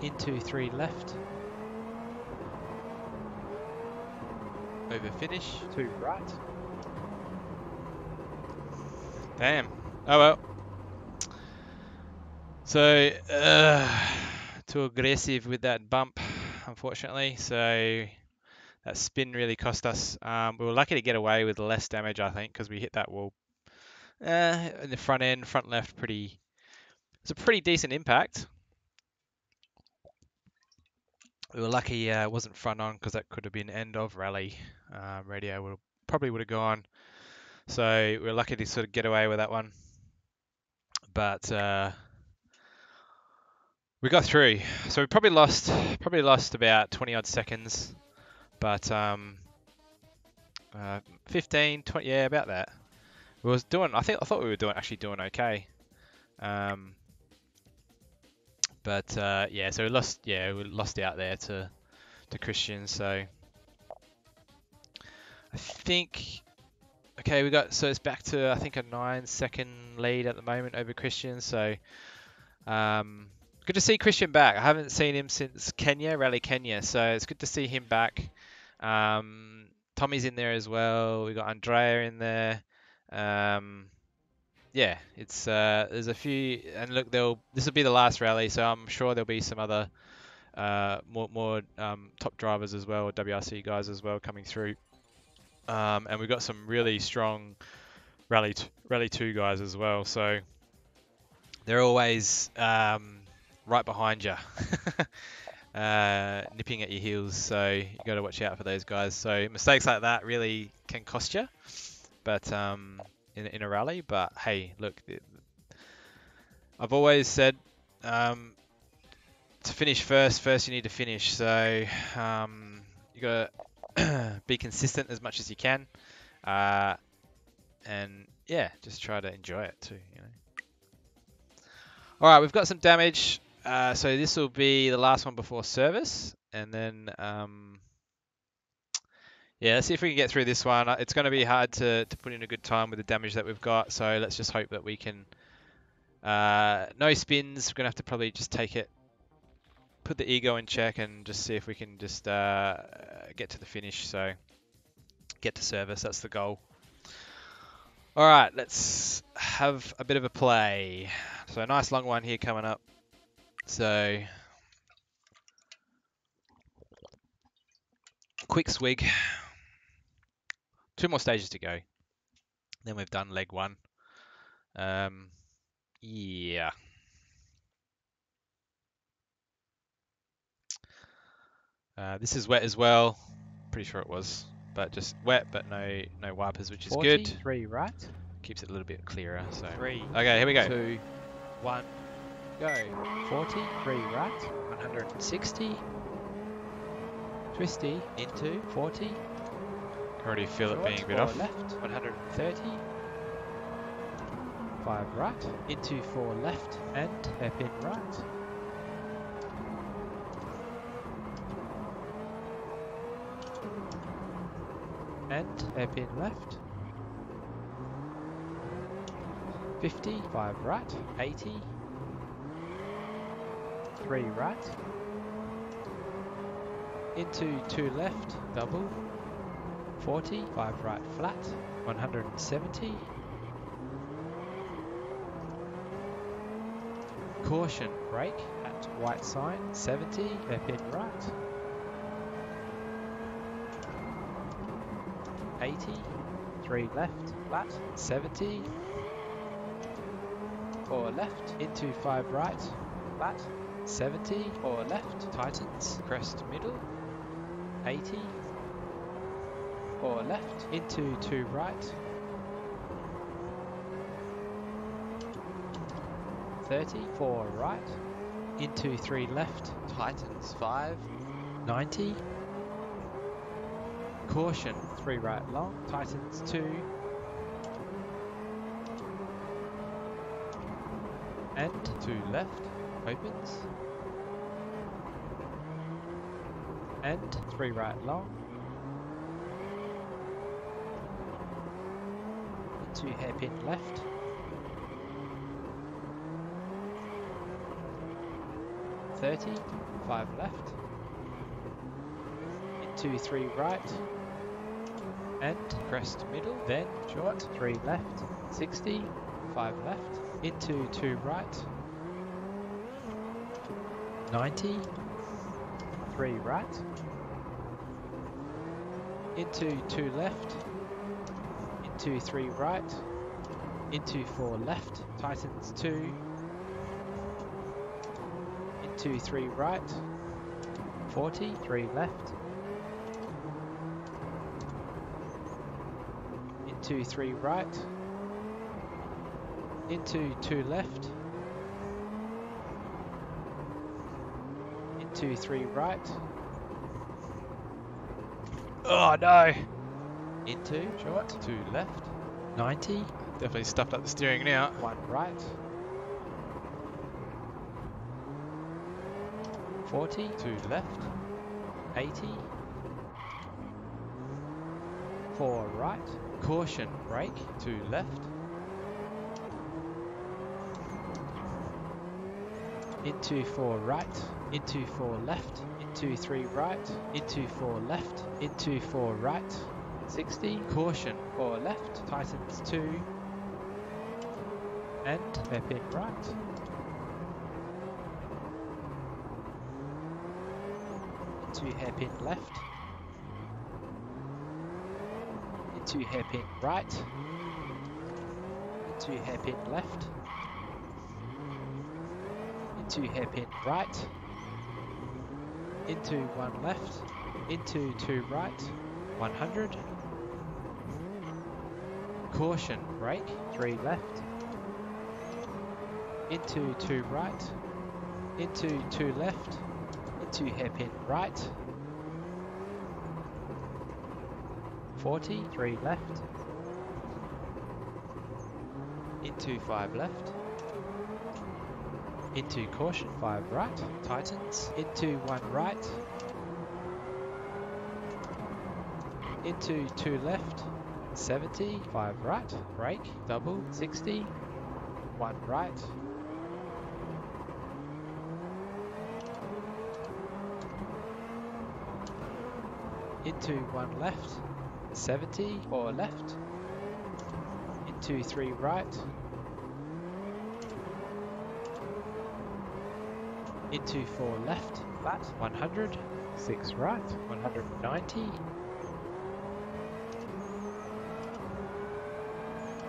into 3 left, Over finish. 2 right, Damn. Oh well. So, uh, too aggressive with that bump, unfortunately. So, that spin really cost us. Um, we were lucky to get away with less damage, I think, because we hit that wall uh, in the front end, front left, pretty. It's a pretty decent impact. We were lucky uh, it wasn't front on because that could have been end of rally. Um, radio would probably would have gone. So we are lucky to sort of get away with that one. But uh, we got through. So we probably lost probably lost about 20 odd seconds. But um, uh, 15, 20, yeah, about that. We was doing. I think I thought we were doing actually doing okay. Um, but uh, yeah, so we lost. Yeah, we lost out there to to Christian. So I think Okay, we got so it's back to I think a nine second lead at the moment over Christian. So um, good to see Christian back. I haven't seen him since Kenya, Rally Kenya. So it's good to see him back. Um, Tommy's in there as well. We got Andrea in there. Um, yeah, it's uh, there's a few, and look, they'll this will be the last rally, so I'm sure there'll be some other uh, more more um, top drivers as well, WRC guys as well coming through. Um, and we've got some really strong rally rally two guys as well. So they're always um, right behind you. (laughs) uh, nipping at your heels. So you got to watch out for those guys. So mistakes like that really can cost you, but um, in in a rally. But hey, look, I've always said um, to finish first, first you need to finish. So um, you got to (clears throat) be consistent as much as you can, uh, and yeah, just try to enjoy it too. You know. All right, we've got some damage. Uh, so this will be the last one before service, and then um, yeah, let's see if we can get through this one. It's going to be hard to, to put in a good time with the damage that we've got, so let's just hope that we can. Uh, no spins. We're going to have to probably just take it, put the ego in check, and just see if we can just uh, get to the finish. So get to service. That's the goal. All right, let's have a bit of a play. So a nice long one here coming up. So quick swig. Two more stages to go. Then we've done leg one. Um, yeah. Uh, this is wet as well. Pretty sure it was, but just wet, but no no wipers, which is 40, good. Three right. Keeps it a little bit clearer. So Three, okay, here we go. two, one, go. 40, three right. 160. Twisty. Into 40. Can already feel it being a bit off. left. 130, Five right. Into four left. And hairpin right. And hairpin left. 50, 5 right, 80, 3 right, into 2 left, double, 40, 5 right flat, 170, caution, brake at white sign, 70, hairpin right, 80, 3 left, flat, 70, 4 left, into 5 right, flat, 70, or left, tightens, crest middle, 80, or left, into 2 right, 30, 4 right, into 3 left, tightens five, 90, caution, 3 right long, tightens 2, and 2 left, opens, and 3 right long, into hairpin left, Thirty, five left, into three right, and crest middle, then short, three left, 60, five left, into two right, 90, three right, into two left, into three right, into four left, tightens two, into three right, 40, three left, into three right, into two left, into three right. Oh no! into Short, two left, 90, Definitely stuffed up the steering now. one right, 40, two left, 80, four right, caution, brake, two left, into four right, into four left, into three right, into four left, into four right, 60, caution, four left, tightens two, and hairpin right. Into hairpin left, into hairpin right, into hairpin left, into hairpin right, into 1 left, into 2 right, 100. Caution. Brake, 3 left, into 2 right, into 2 left, into hairpin right, 40, 3 left, Into 5 left. Into caution, 5 right, Tightens. into 1 right, into 2 left, 70, 5 right, brake, Double. 60, 1 right, into 1 left, 70, 4 left, into 3 right, into 4 left, flat, 100, 6 right, 190,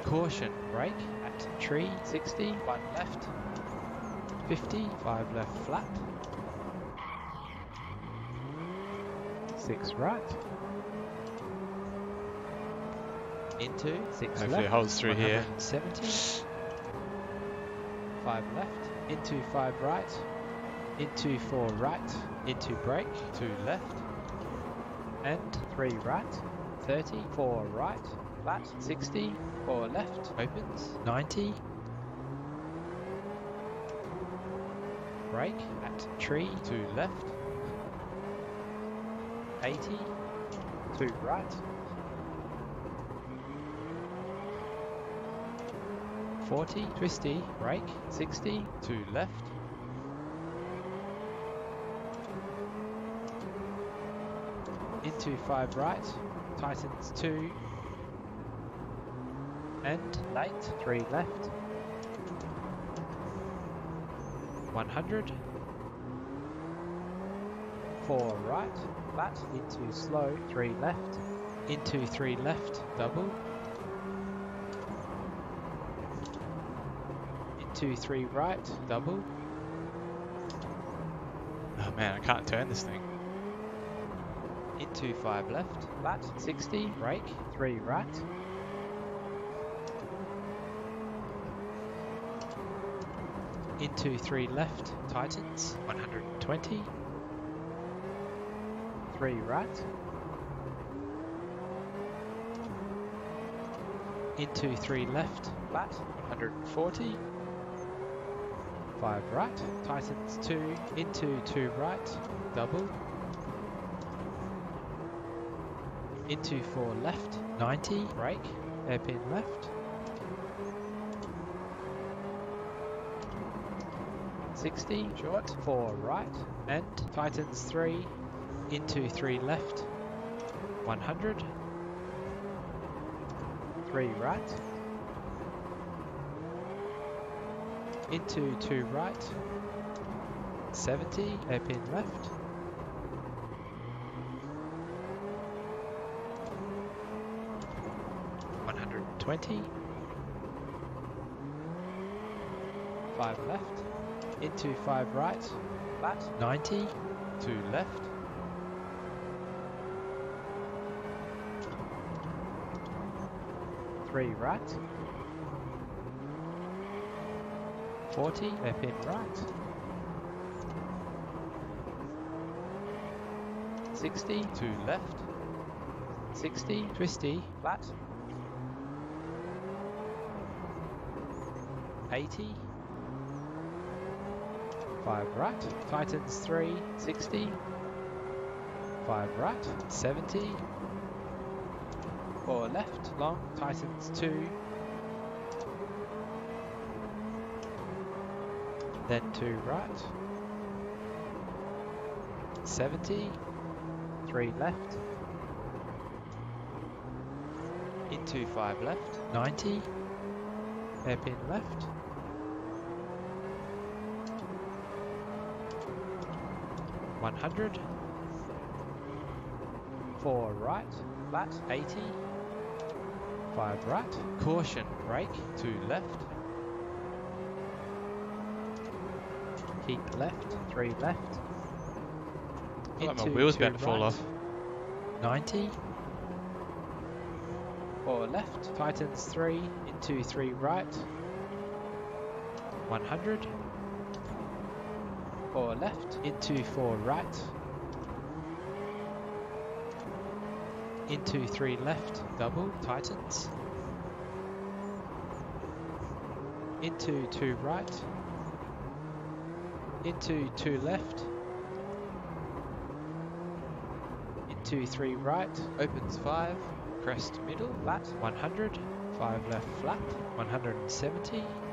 Caution. brake at tree 60 1 left 50 5 left flat 6 right Into. 6 Hopefully left it holds through here. 170 5 left into 5 right into 4 right into brake 2 left. and 3 right 30 4 right flat 60 4 left Opens. 90 brake at tree 2 left. 80 2 right 40 twisty brake 60 2 left. Into 5 right. tightens 2 and late 3 left. 100 4 right. Flat into slow 3 left. Into 3 left. Double. Into 3 right. Double. Oh man, I can't turn this thing. Into 5 left. flat 60 brake 3 right into 3 left. Tightens 120 3 right into 3 left. Flat 140 5 right tightens 2 into 2 right double into 4 left 90 brake hairpin left. 60 short 4 right and tightens 3 into 3 left 100 3 right. Into 2 right. 70 hairpin left 20. Five left, into five right, flat, 90, two left. Three right. 40, F in right. 60, two left. 60, twisty, flat, 80. 5 right, tightens 3, 60. 5 right, 70. 4 left, long, tightens 2. Then 2 right. 70. 3 left. Into 5 left. 90. Hairpin left. One hundred. Four right. Flat. Eighty. Five right. Caution. Brake. 2 left. Keep left. Three left. Like my wheel's about to fall right. off. 90. Four left. Tightens three. Into three right. 100. Four left. Into four right. Into three left. Double. Tightens. Into two right. Into two left. Into three right. Opens five. Crest middle. Flat. 100. Five left flat. 170.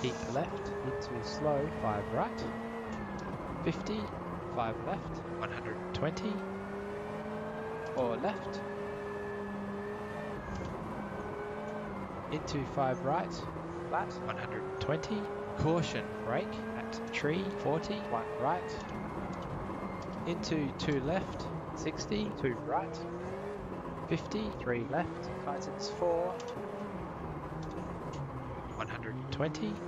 Peak left. Into slow. Five right. 50. Five left. 120. Four left. Into five right. Flat. 120. Caution. Brake at tree. 40. One right. Into two left. 60. Two right. 50. Three left. Tightens four. 120.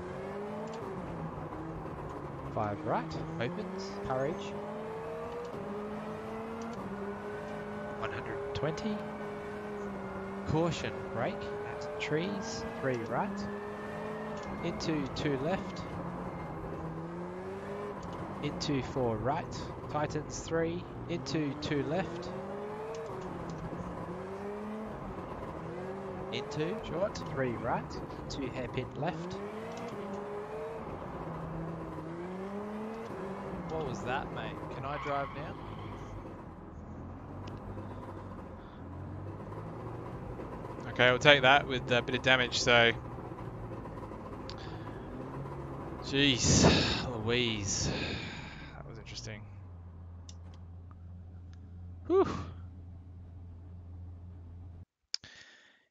Five right. Opens. Courage. 120. Caution. Brake at trees. Three right. Into two left. Into four right. tightens three. Into two left. Into short. Three right. Two hairpin left. What was that, mate? Can I drive now? Okay, we'll take that with a bit of damage, so... Jeez, Louise. That was interesting. Whew.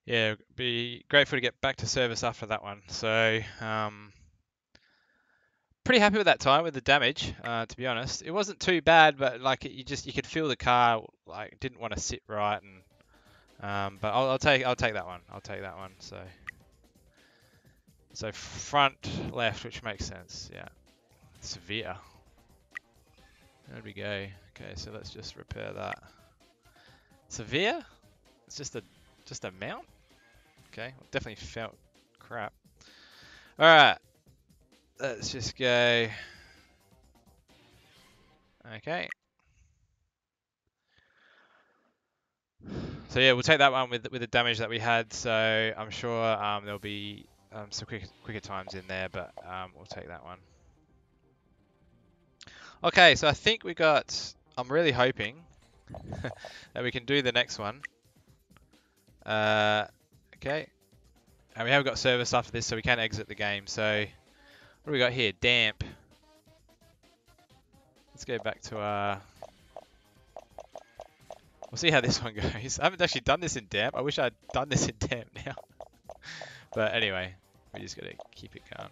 Yeah, it'd be grateful to get back to service after that one. So, um, pretty happy with that time with the damage. Uh, to be honest, it wasn't too bad, but like you just you could feel the car like didn't want to sit right, and um, but I'll, I'll take I'll take that one. I'll take that one. So, so front left, which makes sense. Yeah, severe. There we go. Okay, so let's just repair that. Severe? It's just a just a mount. Okay, definitely felt crap. All right, let's just go. Okay. So yeah, we'll take that one with with the damage that we had. So I'm sure um, there'll be um, some quick, quicker times in there, but um, we'll take that one. Okay, so I think we got. I'm really hoping (laughs) that we can do the next one. Uh, okay. And we have got service after this, so we can exit the game. So, what do we got here? Damp. Let's go back to our... We'll see how this (laughs) one goes. I haven't actually done this in damp. I wish I'd done this in damp (laughs) now. but anyway, we just gotta keep it going.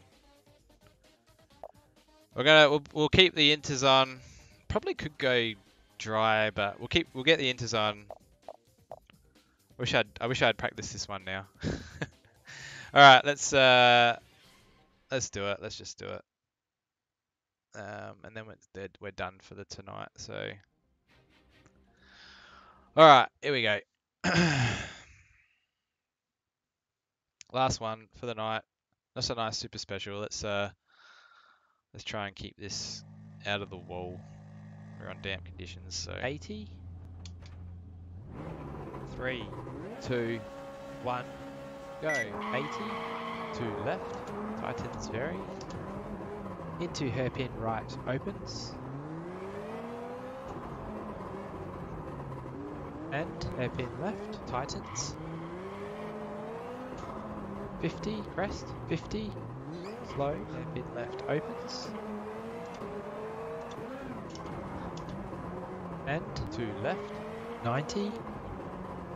We're gonna we'll, we'll keep the inters on. Probably could go dry, but we'll keep we'll get the inters on. Wish I'd I wish I'd practiced this one now. (laughs) All right, let's uh let's do it. Let's just do it. Um, and then we're we're done for the tonight. So, all right, here we go. (clears throat) Last one for the night. That's a nice super special. Let's uh let's try and keep this out of the wall. We're on damp conditions, so 80. Three, two, one, go. 80. Two left. Tightens very. Into hairpin right opens. And hairpin left tightens. 50 crest. 50. Slow. Hairpin left opens. And two left. 90.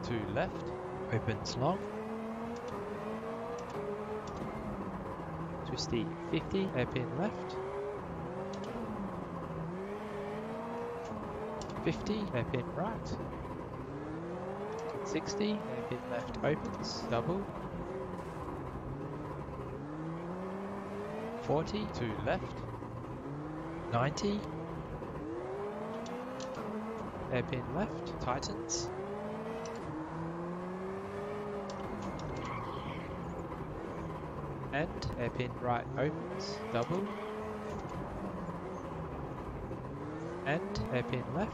Two left. Opens long. Twisty 50. Hairpin left. 50. Hairpin right. 60. Hairpin left opens. Double. 40, to left, 90, hairpin left, tightens, and hairpin right opens, double, and hairpin left,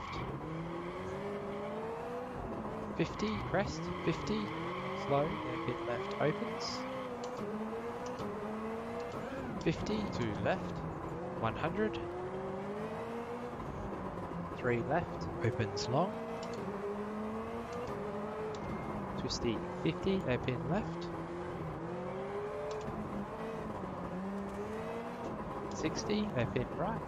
50, crest, 50, slow, hairpin left opens, 50, two left, 100, 3 left, opens long, twisty 50, hairpin left, 60, hairpin right,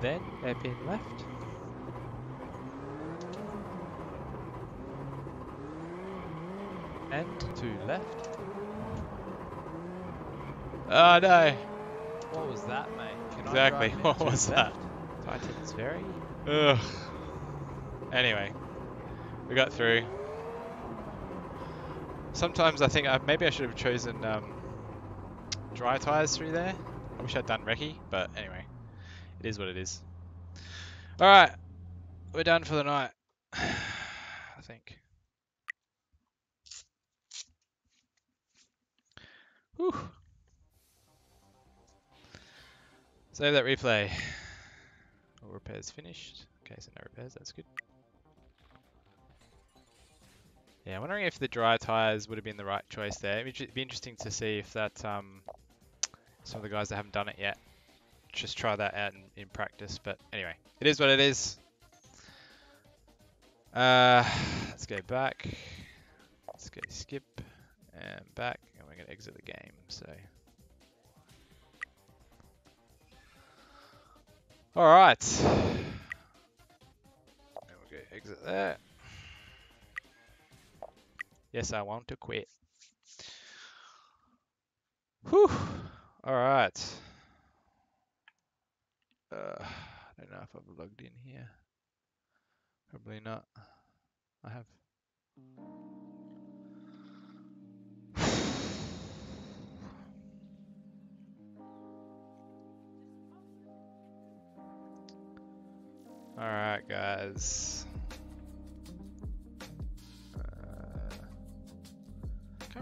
then hairpin left, and to left. Oh no! What was that, mate? Can Exactly, what was that? left? tightens very, Ugh. Anyway, we got through. Sometimes I think I, maybe I should have chosen um, dry tires through there. I wish I'd done recce, but anyway, it is what it is. All right, we're done for the night. (sighs) I think. Whew. Save that replay. All repairs finished. Okay, so no repairs, that's good. Yeah, I'm wondering if the dry tires would have been the right choice there. It'd be interesting to see if that um, some of the guys that haven't done it yet just try that out in, in practice. But anyway, it is what it is. Uh, let's go back. Let's go skip and back, and we're gonna exit the game. So. All right. And we'll go exit there. Yes, I want to quit. Whew. All right. Uh, I don't know if I've logged in here. Probably not. I have. (sighs) All right, guys.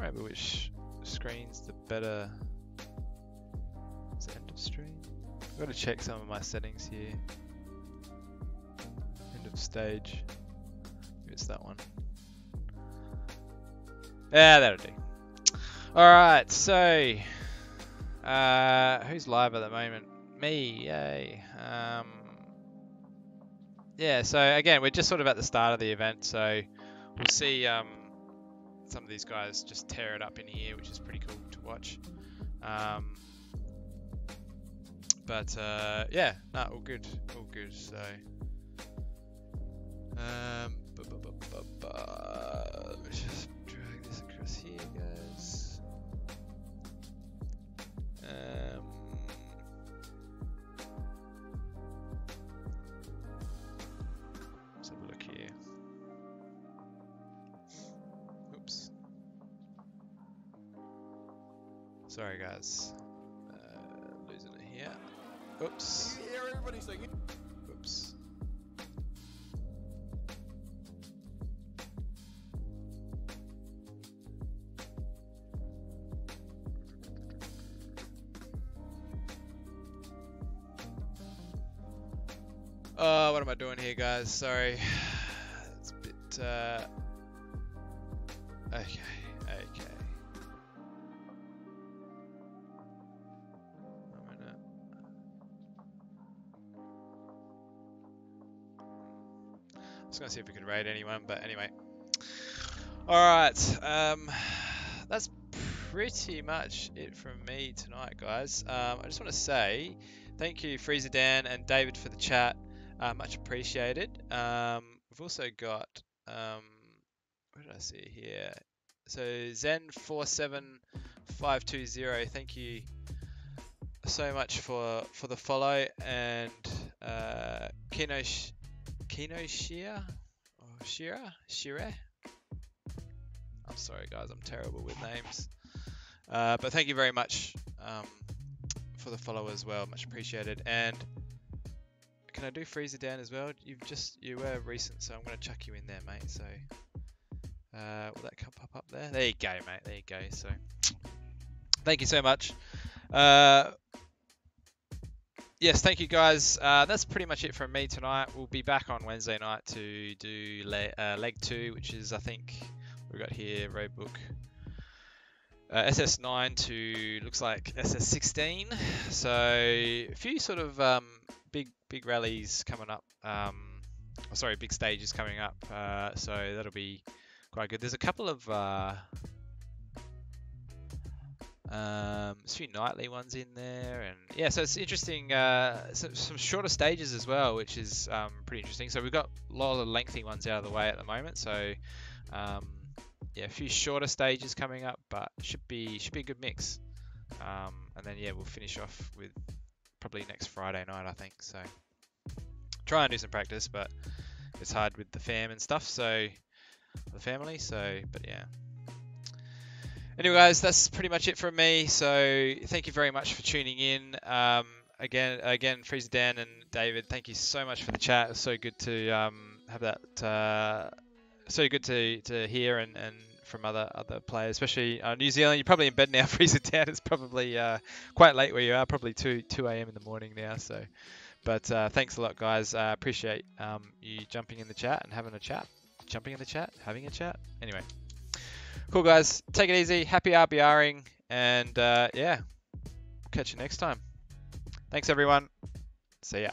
Can't remember which screen's the better. Is it end of stream? I've got to check some of my settings here. End of stage. It's that one. Yeah, that'll do. Alright, so. Uh, who's live at the moment? Me, yay. Um, yeah, so again, we're just sort of at the start of the event, so we'll see um, some of these guys just tear it up in here, which is pretty cool to watch. Um, but uh, yeah, all good, all good. So, um, bu- bu- bu- bu- let's just drag this across here, guys. Um, Sorry, guys. Uh, losing it here. Oops. hear everybody singing? Oops. Uh, what am I doing here, guys? Sorry. (sighs) It's a bit, uh... Okay. Gonna see if we could raid anyone, but anyway. Alright, um, that's pretty much it from me tonight, guys. Um, I just want to say thank you, Freezer Dan and David, for the chat. Uh, much appreciated. Um, we've also got, um, what did I see here? So Zen47520, thank you so much for for the follow and uh, Kino Sh- Kino Shia or Shira Shira. I'm sorry, guys. I'm terrible with names. Uh, but thank you very much um, for the follow as well. Much appreciated. And can I do freezer Dan as well? You've just you were recent, so I'm going to chuck you in there, mate. So uh, will that come pop up there? There you go, mate. There you go. So thank you so much. Uh, yes, thank you guys. Uh, that's pretty much it from me tonight. We'll be back on Wednesday night to do le uh, leg two, which is I think we've got here roadbook uh, SS9 to looks like SS16. So a few sort of um, big big rallies coming up. Um, sorry, big stages coming up. Uh, so that'll be quite good. There's a couple of uh, um, a few nightly ones in there, and yeah, so it's interesting. Uh, some, some shorter stages as well, which is um, pretty interesting. So we've got a lot of lengthy ones out of the way at the moment. So um, yeah, a few shorter stages coming up, but should be should be a good mix. Um, and then yeah, we'll finish off with probably next Friday night, I think. So try and do some practice, but it's hard with the fam and stuff. So the family. So, but yeah. Anyway, guys, that's pretty much it from me. So thank you very much for tuning in. Um, again, again, Freezer Dan and David, thank you so much for the chat. It's so good to um, have that. Uh, so good to, to hear and, and from other other players, especially uh, New Zealand. You're probably in bed now, (laughs) Freezer Dan. It's probably uh, quite late where you are, probably 2 2 a.m. in the morning now. So, but uh, thanks a lot, guys. I appreciate um, you jumping in the chat and having a chat, jumping in the chat, having a chat. Anyway, cool, guys. Take it easy. Happy RBRing, and uh, yeah, catch you next time. Thanks, everyone. See ya.